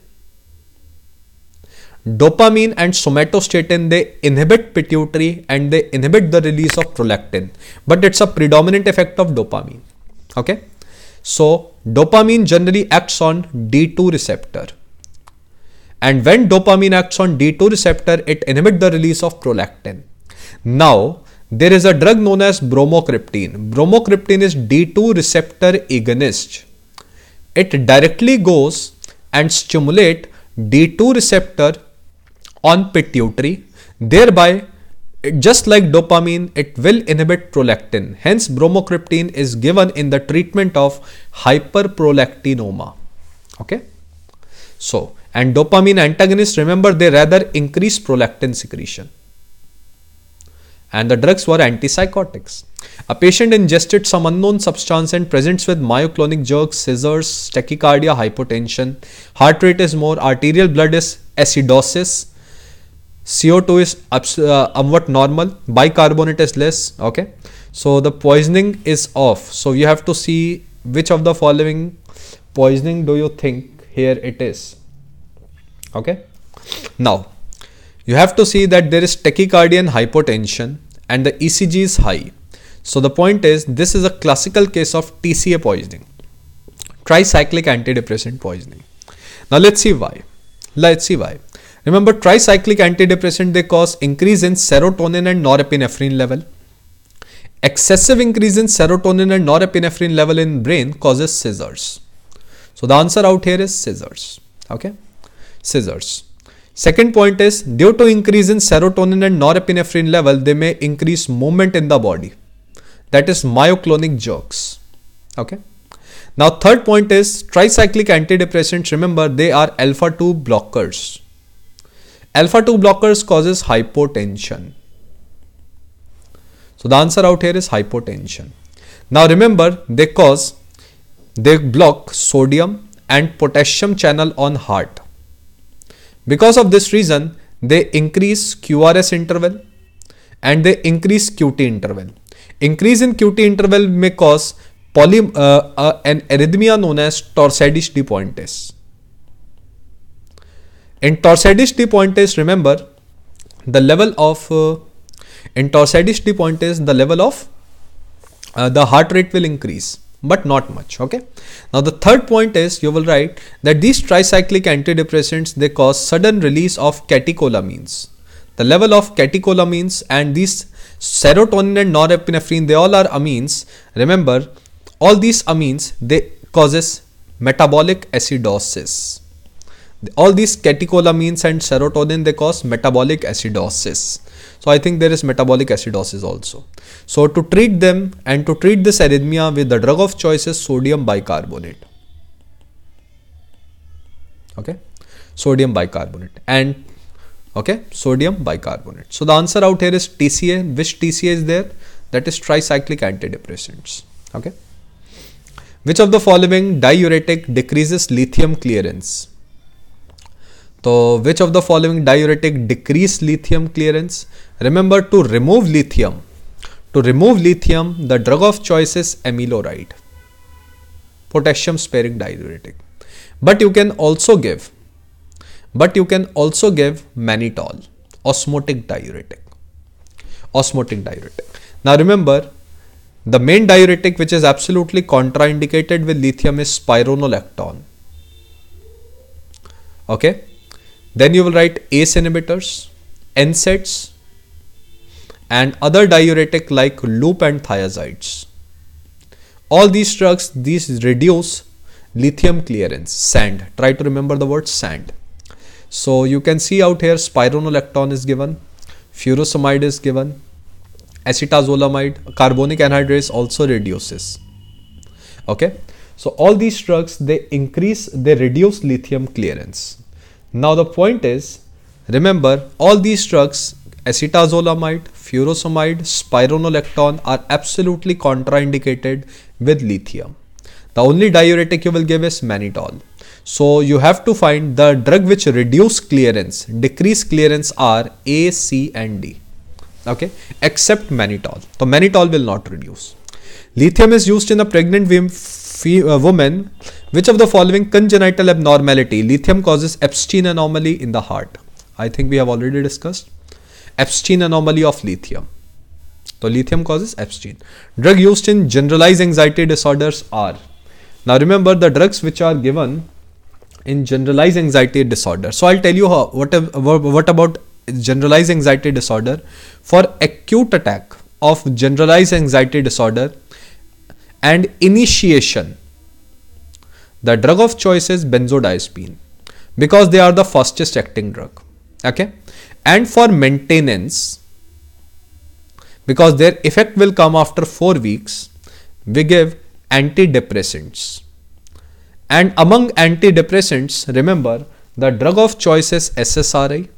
Dopamine and somatostatin they inhibit pituitary and they inhibit the release of prolactin, but it's a predominant effect of dopamine. Okay. So dopamine generally acts on D2 receptor. And when dopamine acts on D2 receptor, it inhibits the release of prolactin. Now, there is a drug known as bromocriptine. Bromocriptine is D2 receptor agonist. It directly goes and stimulate D2 receptor on pituitary, thereby just like dopamine, it will inhibit prolactin. Hence, bromocriptine is given in the treatment of hyperprolactinoma. Okay. So, and dopamine antagonists, remember they rather increase prolactin secretion. And the drugs were antipsychotics. A patient ingested some unknown substance and presents with myoclonic jerks, seizures, tachycardia, hypotension. Heart rate is more, arterial blood is acidosis, CO2 is uh, somewhat normal, bicarbonate is less, okay. So the poisoning is off. So you have to see which of the following poisoning do you think here it is, okay. Now you have to see that there is tachycardia and hypotension and the ECG is high. So the point is this is a classical case of TCA poisoning, tricyclic antidepressant poisoning. Now let's see why. Let's see why. Remember tricyclic antidepressant they cause increase in serotonin and norepinephrine level. Excessive increase in serotonin and norepinephrine level in brain causes seizures. So the answer out here is seizures. Okay, seizures. Second point is due to increase in serotonin and norepinephrine level, they may increase movement in the body. That is myoclonic jerks. Okay. Now third point is tricyclic antidepressants. Remember they are alpha 2 blockers. Alpha 2 blockers causes hypotension. So the answer out here is hypotension. Now remember they cause they block sodium and potassium channel on heart. Because of this reason, they increase QRS interval and they increase QT interval. Increase in QT interval may cause poly, uh, uh, an arrhythmia known as torsades de pointes. In torsades de pointes, remember the level of uh, in torsades de pointes, the level of uh, the heart rate will increase but not much okay? Now the third point is you will write that these tricyclic antidepressants they cause sudden release of catecholamines. The level of catecholamines and these serotonin and norepinephrine they all are amines. Remember all these amines they causes metabolic acidosis all these catecholamines and serotonin they cause metabolic acidosis so I think there is metabolic acidosis also. So to treat them and to treat this arrhythmia with the drug of choice is sodium bicarbonate. Okay, sodium bicarbonate and okay, sodium bicarbonate. So the answer out here is TCA. Which TCA is there? That is tricyclic antidepressants. Okay. Which of the following diuretic decreases lithium clearance? So which of the following diuretic decrease lithium clearance? Remember to remove lithium. To remove lithium, the drug of choice is amiloride, potassium sparing diuretic. But you can also give, but you can also give mannitol, osmotic diuretic. Osmotic diuretic. Now remember, the main diuretic which is absolutely contraindicated with lithium is spironolactone. Okay then you will write ACE inhibitors, NSAIDs, and other diuretic like loop and thiazides. All these drugs, these reduce lithium clearance, SAND. Try to remember the word SAND. So you can see out here spironolactone is given, furosemide is given, acetazolamide, carbonic anhydrase also reduces. Okay. So all these drugs, they increase, they reduce lithium clearance. Now the point is, remember all these drugs, acetazolamide, furosemide, spironolactone are absolutely contraindicated with lithium. The only diuretic you will give is mannitol. So you have to find the drug which reduce clearance, decrease clearance are A, C and D. Okay, except mannitol. So mannitol will not reduce. Lithium is used in a pregnant uh, woman which of the following congenital abnormality lithium causes Ebstein anomaly in the heart? I think we have already discussed Ebstein anomaly of lithium. So lithium causes Ebstein. Drug used in generalized anxiety disorders are. Now remember the drugs which are given in generalized anxiety disorder. So I'll tell you how, what, what about generalized anxiety disorder. For acute attack of generalized anxiety disorder and initiation the drug of choice is benzodiazepine because they are the fastest acting drug. Okay. And for maintenance, because their effect will come after 4 weeks, we give antidepressants. And among antidepressants, remember the drug of choice is SSRI.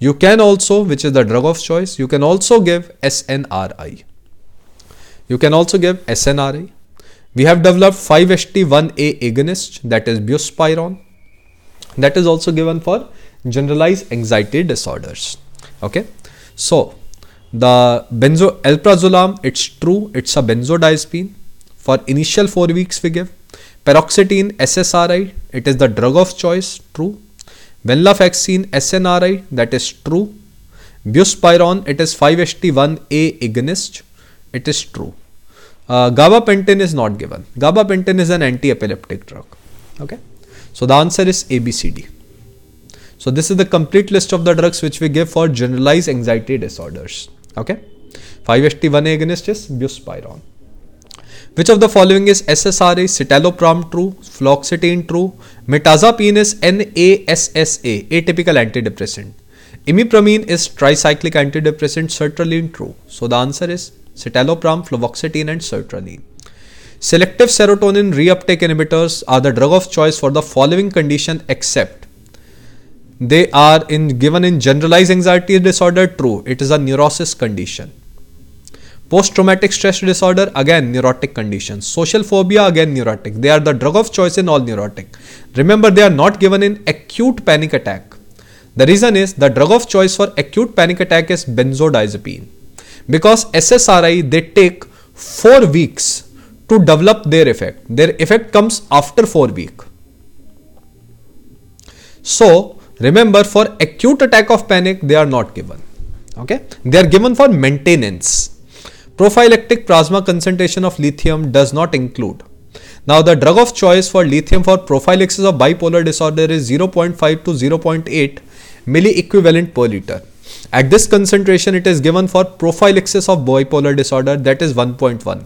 You can also, which is the drug of choice, you can also give SNRI. You can also give SNRI. We have developed 5-HT1A agonist that is buspirone that is also given for generalized anxiety disorders. Okay. So the benzo alprazolam it's true it's a benzodiazepine for initial 4 weeks we give paroxetine SSRI it is the drug of choice true venlafaxine SNRI that is true Buspirone, it is 5-HT1A agonist. It is true. Uh, gabapentin is not given. Gabapentin is an anti-epileptic drug. Okay. So the answer is ABCD. So this is the complete list of the drugs which we give for generalized anxiety disorders. Okay. 5-HT1A agonist is buspirone. Which of the following is SSRI, citalopram true, fluoxetine true, mirtazapine is NASSA, atypical antidepressant. Imipramine is tricyclic antidepressant, sertraline true. So the answer is citalopram, fluoxetine and sertraline. Selective serotonin reuptake inhibitors are the drug of choice for the following condition except they are in given in generalized anxiety disorder true it is a neurosis condition Post-traumatic stress disorder, again neurotic conditions. Social phobia, again neurotic. They are the drug of choice in all neurotic. Remember, they are not given in acute panic attack. The reason is the drug of choice for acute panic attack is benzodiazepine. Because SSRI, they take 4 weeks to develop their effect. Their effect comes after 4 weeks. So, remember for acute attack of panic, they are not given. Okay, they are given for maintenance Prophylactic plasma concentration of lithium does not include. Now the drug of choice for lithium for prophylaxis of bipolar disorder is 0.5 to 0.8 milli equivalent per liter. At this concentration it is given for prophylaxis of bipolar disorder that is 1.1.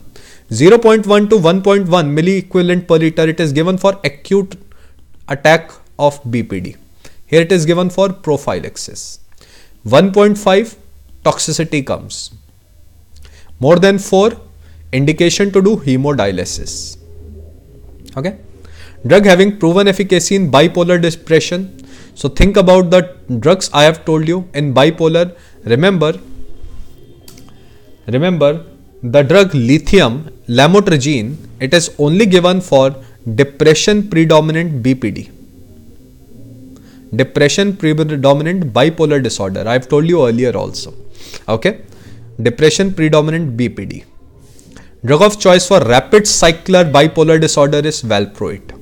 0.1 to 1.1 milliequivalent per liter it is given for acute attack of BPD. Here it is given for prophylaxis. 1.5 toxicity comes. More than 4 indication to do hemodialysis. Okay. Drug having proven efficacy in bipolar depression. So think about the drugs I have told you in bipolar. Remember, remember the drug lithium lamotrigine it is only given for depression predominant BPD depression predominant bipolar disorder i have told you earlier also okay depression predominant BPD. Drug of choice for rapid cycler bipolar disorder is valproate.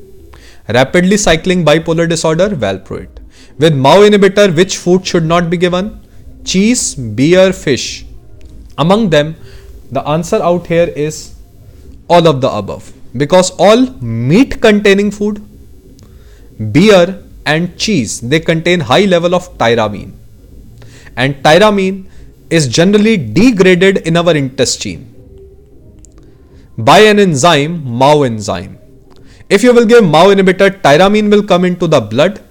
Rapidly cycling bipolar disorder, valproate. With MAO inhibitor, which food should not be given? Cheese, beer, fish. Among them, the answer out here is all of the above. Because all meat containing food, beer and cheese, they contain high level of tyramine. And tyramine is generally degraded in our intestine by an enzyme, MAO enzyme. If you will give MAO inhibitor, tyramine will come into the blood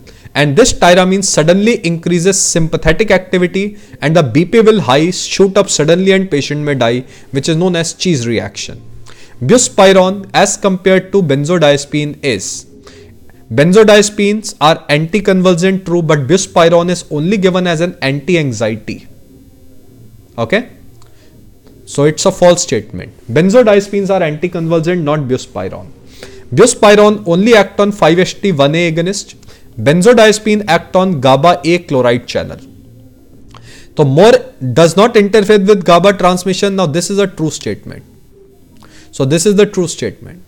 and this tyramine suddenly increases sympathetic activity and the BP will high shoot up suddenly and patient may die which is known as cheese reaction. Buspirone as compared to benzodiazepine is. Benzodiazepines are anticonvulsant true but buspirone is only given as an anti-anxiety. Okay? So it's a false statement. Benzodiazepines are anticonvulsant not buspirone buspirone only act on 5-HT1A agonist benzodiazepine act on GABA A chloride channel. So more does not interfere with GABA transmission. Now this is a true statement. So this is the true statement.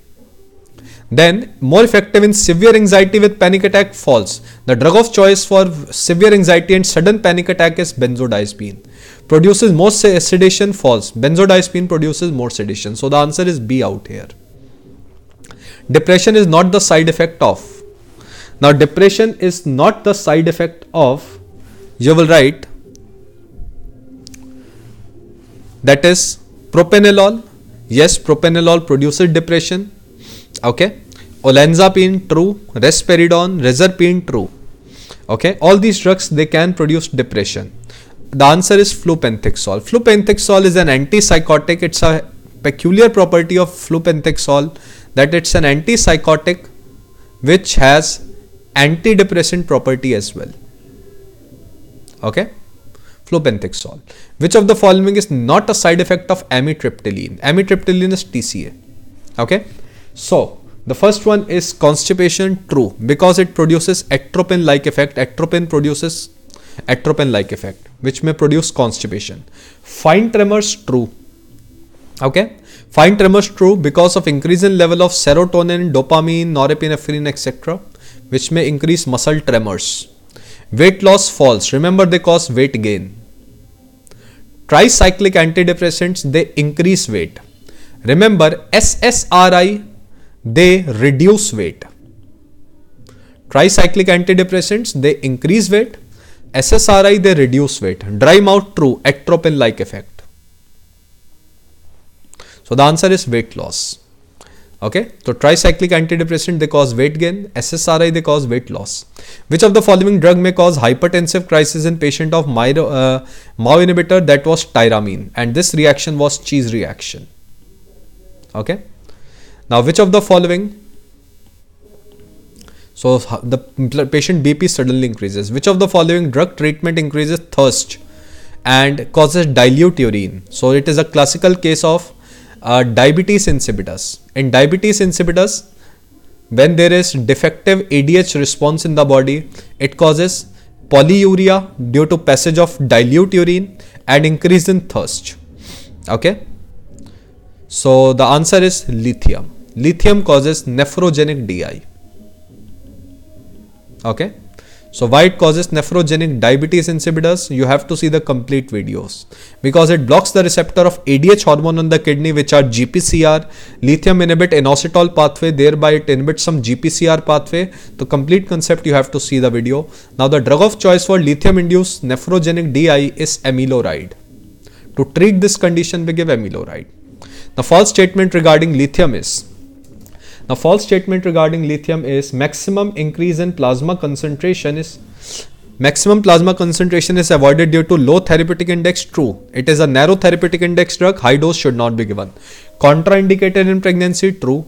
Then more effective in severe anxiety with panic attack false. The drug of choice for severe anxiety and sudden panic attack is benzodiazepine. Produces more sedation false. Benzodiazepine produces more sedation. So the answer is b out here. Depression is not the side effect of now depression is not the side effect of you will write that is propranolol yes propranolol produces depression. Okay? Olanzapine true. Risperidone reserpine true. Okay? All these drugs they can produce depression. The answer is flupenthixol. Flupenthixol is an antipsychotic. It's a peculiar property of flupenthixol that it's an antipsychotic which has antidepressant property as well. Okay? Flupenthixol. Which of the following is not a side effect of amitriptyline? Amitriptyline is TCA. Okay? So, the first one is constipation true because it produces atropine like effect. Atropine produces atropine like effect which may produce constipation fine tremors true okay fine tremors true because of increase in level of serotonin dopamine norepinephrine etc which may increase muscle tremors weight loss false remember they cause weight gain tricyclic antidepressants they increase weight. Remember SSRI they reduce weight. Tricyclic antidepressants they increase weight. SSRI they reduce weight. Dry mouth true atropine like effect. So the answer is weight loss. Okay, so tricyclic antidepressant they cause weight gain, SSRI they cause weight loss. Which of the following drug may cause hypertensive crisis in patient of MAO uh, inhibitor that was tyramine and this reaction was cheese reaction. Okay, now which of the following so the patient BP suddenly increases. Which of the following drug treatment increases thirst and causes dilute urine? So it is a classical case of diabetes insipidus. In diabetes insipidus, when there is defective ADH response in the body, it causes polyuria due to passage of dilute urine and increase in thirst. Okay. So the answer is lithium. Lithium causes nephrogenic DI. Okay. So why it causes nephrogenic diabetes insipidus? You have to see the complete videos because it blocks the receptor of ADH hormone on the kidney which are GPCR. Lithium inhibit inositol pathway thereby it inhibits some GPCR pathway. The complete concept you have to see the video. Now the drug of choice for lithium induced nephrogenic DI is amiloride. To treat this condition we give amiloride. The false statement regarding lithium is now false statement regarding lithium is maximum increase in plasma concentration is maximum plasma concentration is avoided due to low therapeutic index true. It is a narrow therapeutic index drug high dose should not be given. Contraindicated in pregnancy true.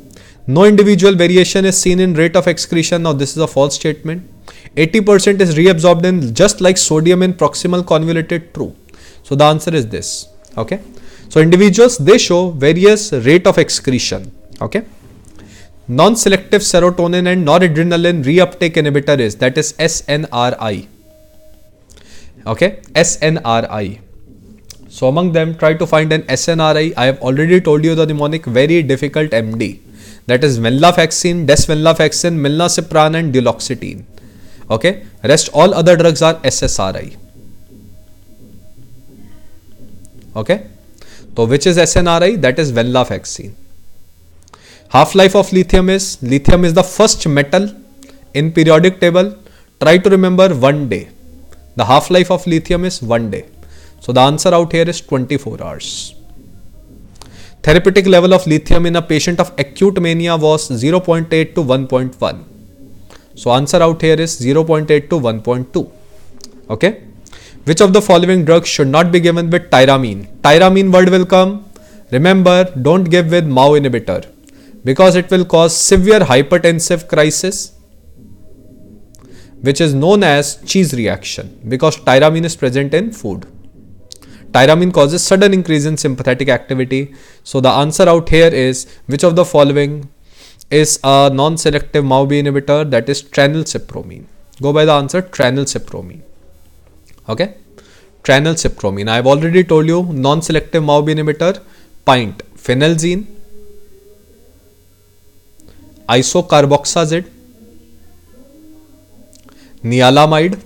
No individual variation is seen in rate of excretion. Now this is a false statement. 80% is reabsorbed in just like sodium in proximal convoluted true. So the answer is this. Okay. So individuals they show various rate of excretion. Okay non-selective serotonin and noradrenaline reuptake inhibitor is that is SNRI. Okay, SNRI. So among them, try to find an SNRI. I have already told you the mnemonic very difficult MD. That is venlafaxine, desvenlafaxine, milnacipran and duloxetine. Okay, rest all other drugs are SSRI. Okay, so which is SNRI? That is venlafaxine. Half-life of lithium is, lithium is the first metal in periodic table. Try to remember one day. The half-life of lithium is one day. So the answer out here is 24 hours. Therapeutic level of lithium in a patient of acute mania was 0.8 to 1.1. So answer out here is 0.8 to 1.2. Okay. Which of the following drugs should not be given with tyramine? Tyramine word will come. Remember, don't give with MAO inhibitor because it will cause severe hypertensive crisis which is known as cheese reaction because tyramine is present in food. Tyramine causes sudden increase in sympathetic activity. So the answer out here is which of the following is a non-selective MAO-B inhibitor that is tranylcypromine. Go by the answer tranylcypromine. Okay, tranylcypromine. I have already told you non-selective MAO-B inhibitor pint phenelzine isocarboxazid, nialamide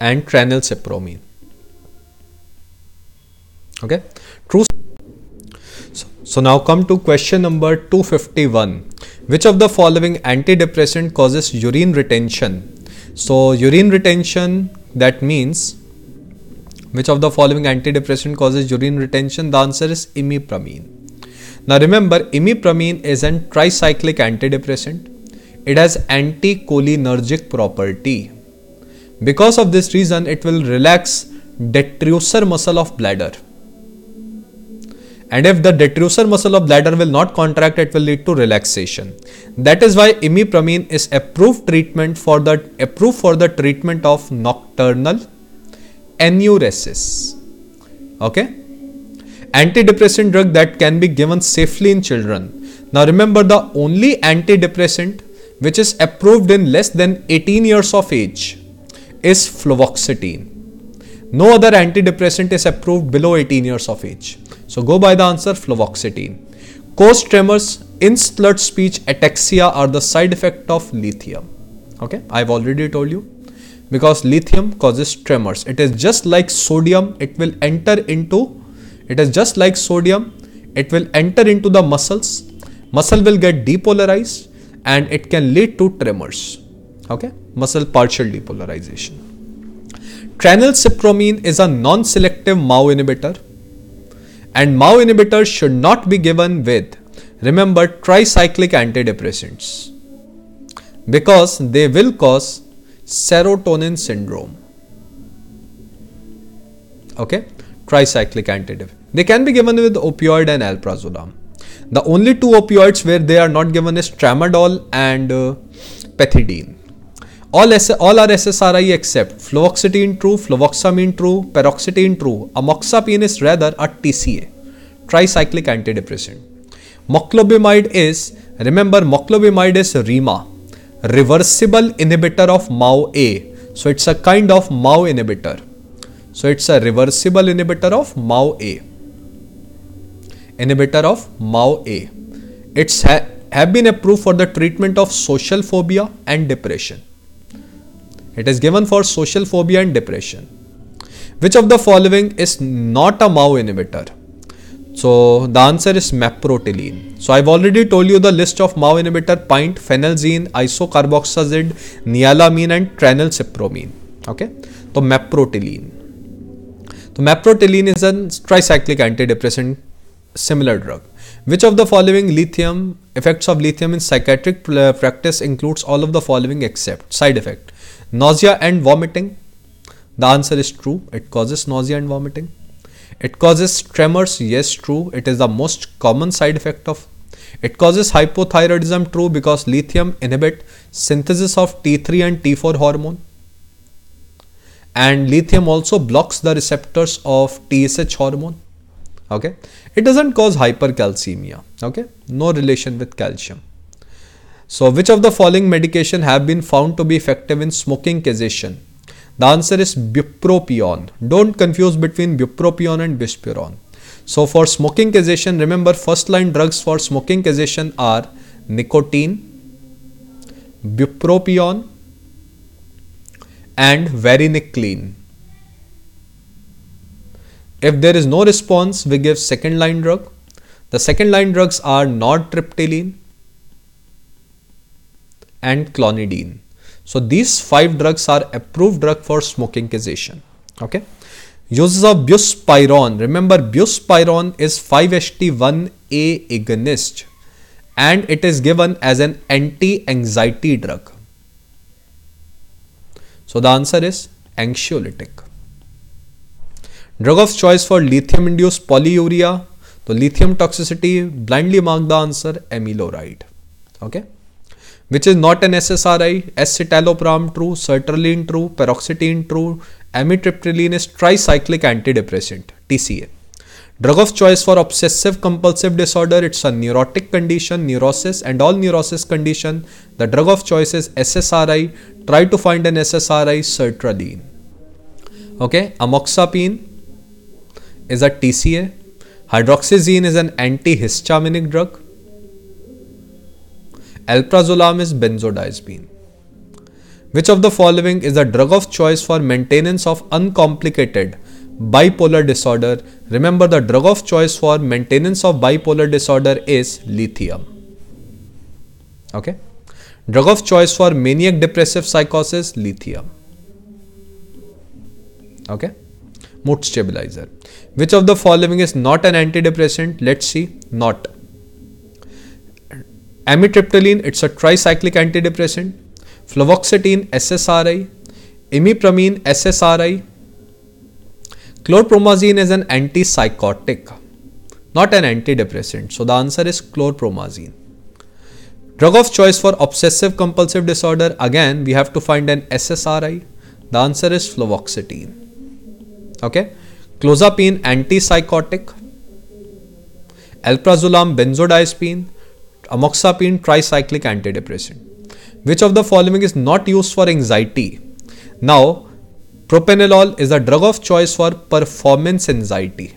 and tranylcypromine. Okay, true. So, so now come to question number 251. Which of the following antidepressant causes urine retention? So urine retention that means which of the following antidepressant causes urine retention? The answer is imipramine. Now remember, imipramine is an tricyclic antidepressant. It has anticholinergic property. Because of this reason, it will relax detrusor muscle of bladder. And if the detrusor muscle of bladder will not contract, it will lead to relaxation. That is why imipramine is approved treatment for the approved for the treatment of nocturnal enuresis. Okay antidepressant drug that can be given safely in children. Now remember the only antidepressant which is approved in less than 18 years of age is fluoxetine. No other antidepressant is approved below 18 years of age. So go by the answer fluoxetine. Coarse tremors, in slurred speech, ataxia are the side effect of lithium. Okay, I've already told you. because lithium causes tremors. It is just like sodium, it will enter into, it is just like sodium, it will enter into the muscles, muscle will get depolarized and it can lead to tremors. Okay, muscle partial depolarization. Tranylcypromine is a non-selective MAO inhibitor and MAO inhibitors should not be given with, remember, tricyclic antidepressants because they will cause serotonin syndrome. Okay, tricyclic antidepressant. They can be given with opioid and alprazolam. The only two opioids where they are not given is tramadol and uh, pethidine. All, S all are SSRI except fluoxetine true, fluvoxamine true, paroxetine true. Amoxapine is rather a TCA, tricyclic antidepressant. Moclobemide is, remember moclobemide is RIMA, reversible inhibitor of MAO-A. So it's a kind of MAO inhibitor. So it's a reversible inhibitor of MAO-A. Inhibitor of MAO-A. It's ha have been approved for the treatment of social phobia and depression. It is given for social phobia and depression. Which of the following is not a MAO inhibitor? So the answer is maprotiline. So I've already told you the list of MAO inhibitor pint, phenelzine, isocarboxazid, nialamine and tranylcypromine. Okay. So maprotiline. So maprotiline is a tricyclic antidepressant similar drug. Which of the following lithium effects of lithium in psychiatric uh, practice includes all of the following except side effect Nausea and vomiting. The answer is true. It causes nausea and vomiting. It causes tremors. Yes, true. It is the most common side effect of. It causes hypothyroidism. True because lithium inhibit synthesis of T3 and T4 hormone. And lithium also blocks the receptors of TSH hormone. Okay. It doesn't cause hypercalcemia. Okay. No relation with calcium. So which of the following medication have been found to be effective in smoking cessation? The answer is bupropion. Don't confuse between bupropion and buspirone. So for smoking cessation, remember first line drugs for smoking cessation are nicotine, bupropion and varenicline. If there is no response, we give second line drug. The second line drugs are nortriptyline, and clonidine. So these five drugs are approved drug for smoking cessation. Okay. Uses of buspirone. Remember buspirone is 5-HT1A agonist and it is given as an anti-anxiety drug. So the answer is anxiolytic. Drug of choice for lithium induced polyuria. The lithium toxicity blindly mark the answer amiloride. Okay which is not an SSRI, escitalopram true, sertraline true, paroxetine true, amitriptyline is tricyclic antidepressant, TCA. Drug of choice for obsessive compulsive disorder, it's a neurotic condition, neurosis and all neurosis condition. The drug of choice is SSRI. Try to find an SSRI, sertraline. Okay, amoxapine is a TCA. Hydroxyzine is an antihistaminic drug. Alprazolam is benzodiazepine. Which of the following is a drug of choice for maintenance of uncomplicated bipolar disorder? Remember the drug of choice for maintenance of bipolar disorder is lithium. Okay. Drug of choice for maniac depressive psychosis, lithium. Okay. Mood stabilizer. Which of the following is not an antidepressant? Let's see. Not. Amitriptyline, it's a tricyclic antidepressant. Fluvoxetine, SSRI. Imipramine, SSRI. Chlorpromazine is an antipsychotic, not an antidepressant. So the answer is chlorpromazine. Drug of choice for obsessive compulsive disorder, again we have to find an SSRI. The answer is fluvoxetine. Okay. Clozapine, antipsychotic. Alprazolam, benzodiazepine amoxapine tricyclic antidepressant. Which of the following is not used for anxiety? Now, propranolol is a drug of choice for performance anxiety.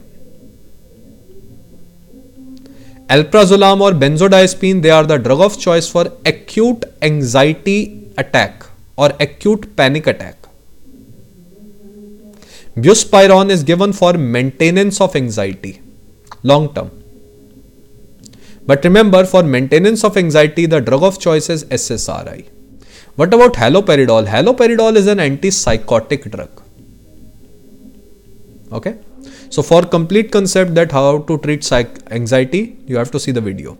Alprazolam or benzodiazepine, they are the drug of choice for acute anxiety attack or acute panic attack. Buspirone is given for maintenance of anxiety, long term. But remember, for maintenance of anxiety, the drug of choice is SSRI. What about haloperidol? Haloperidol is an antipsychotic drug. Okay. So for complete concept that how to treat anxiety, you have to see the video.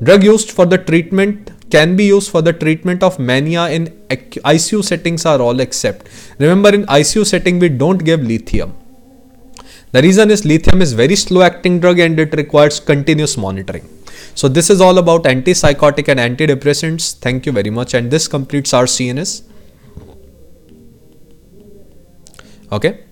Drug used for the treatment can be used for the treatment of mania in ICU settings are all except. Remember in ICU setting we don't give lithium. The reason is lithium is very slow acting drug and it requires continuous monitoring. So this is all about antipsychotic and antidepressants. Thank you very much and this completes our CNS. Okay.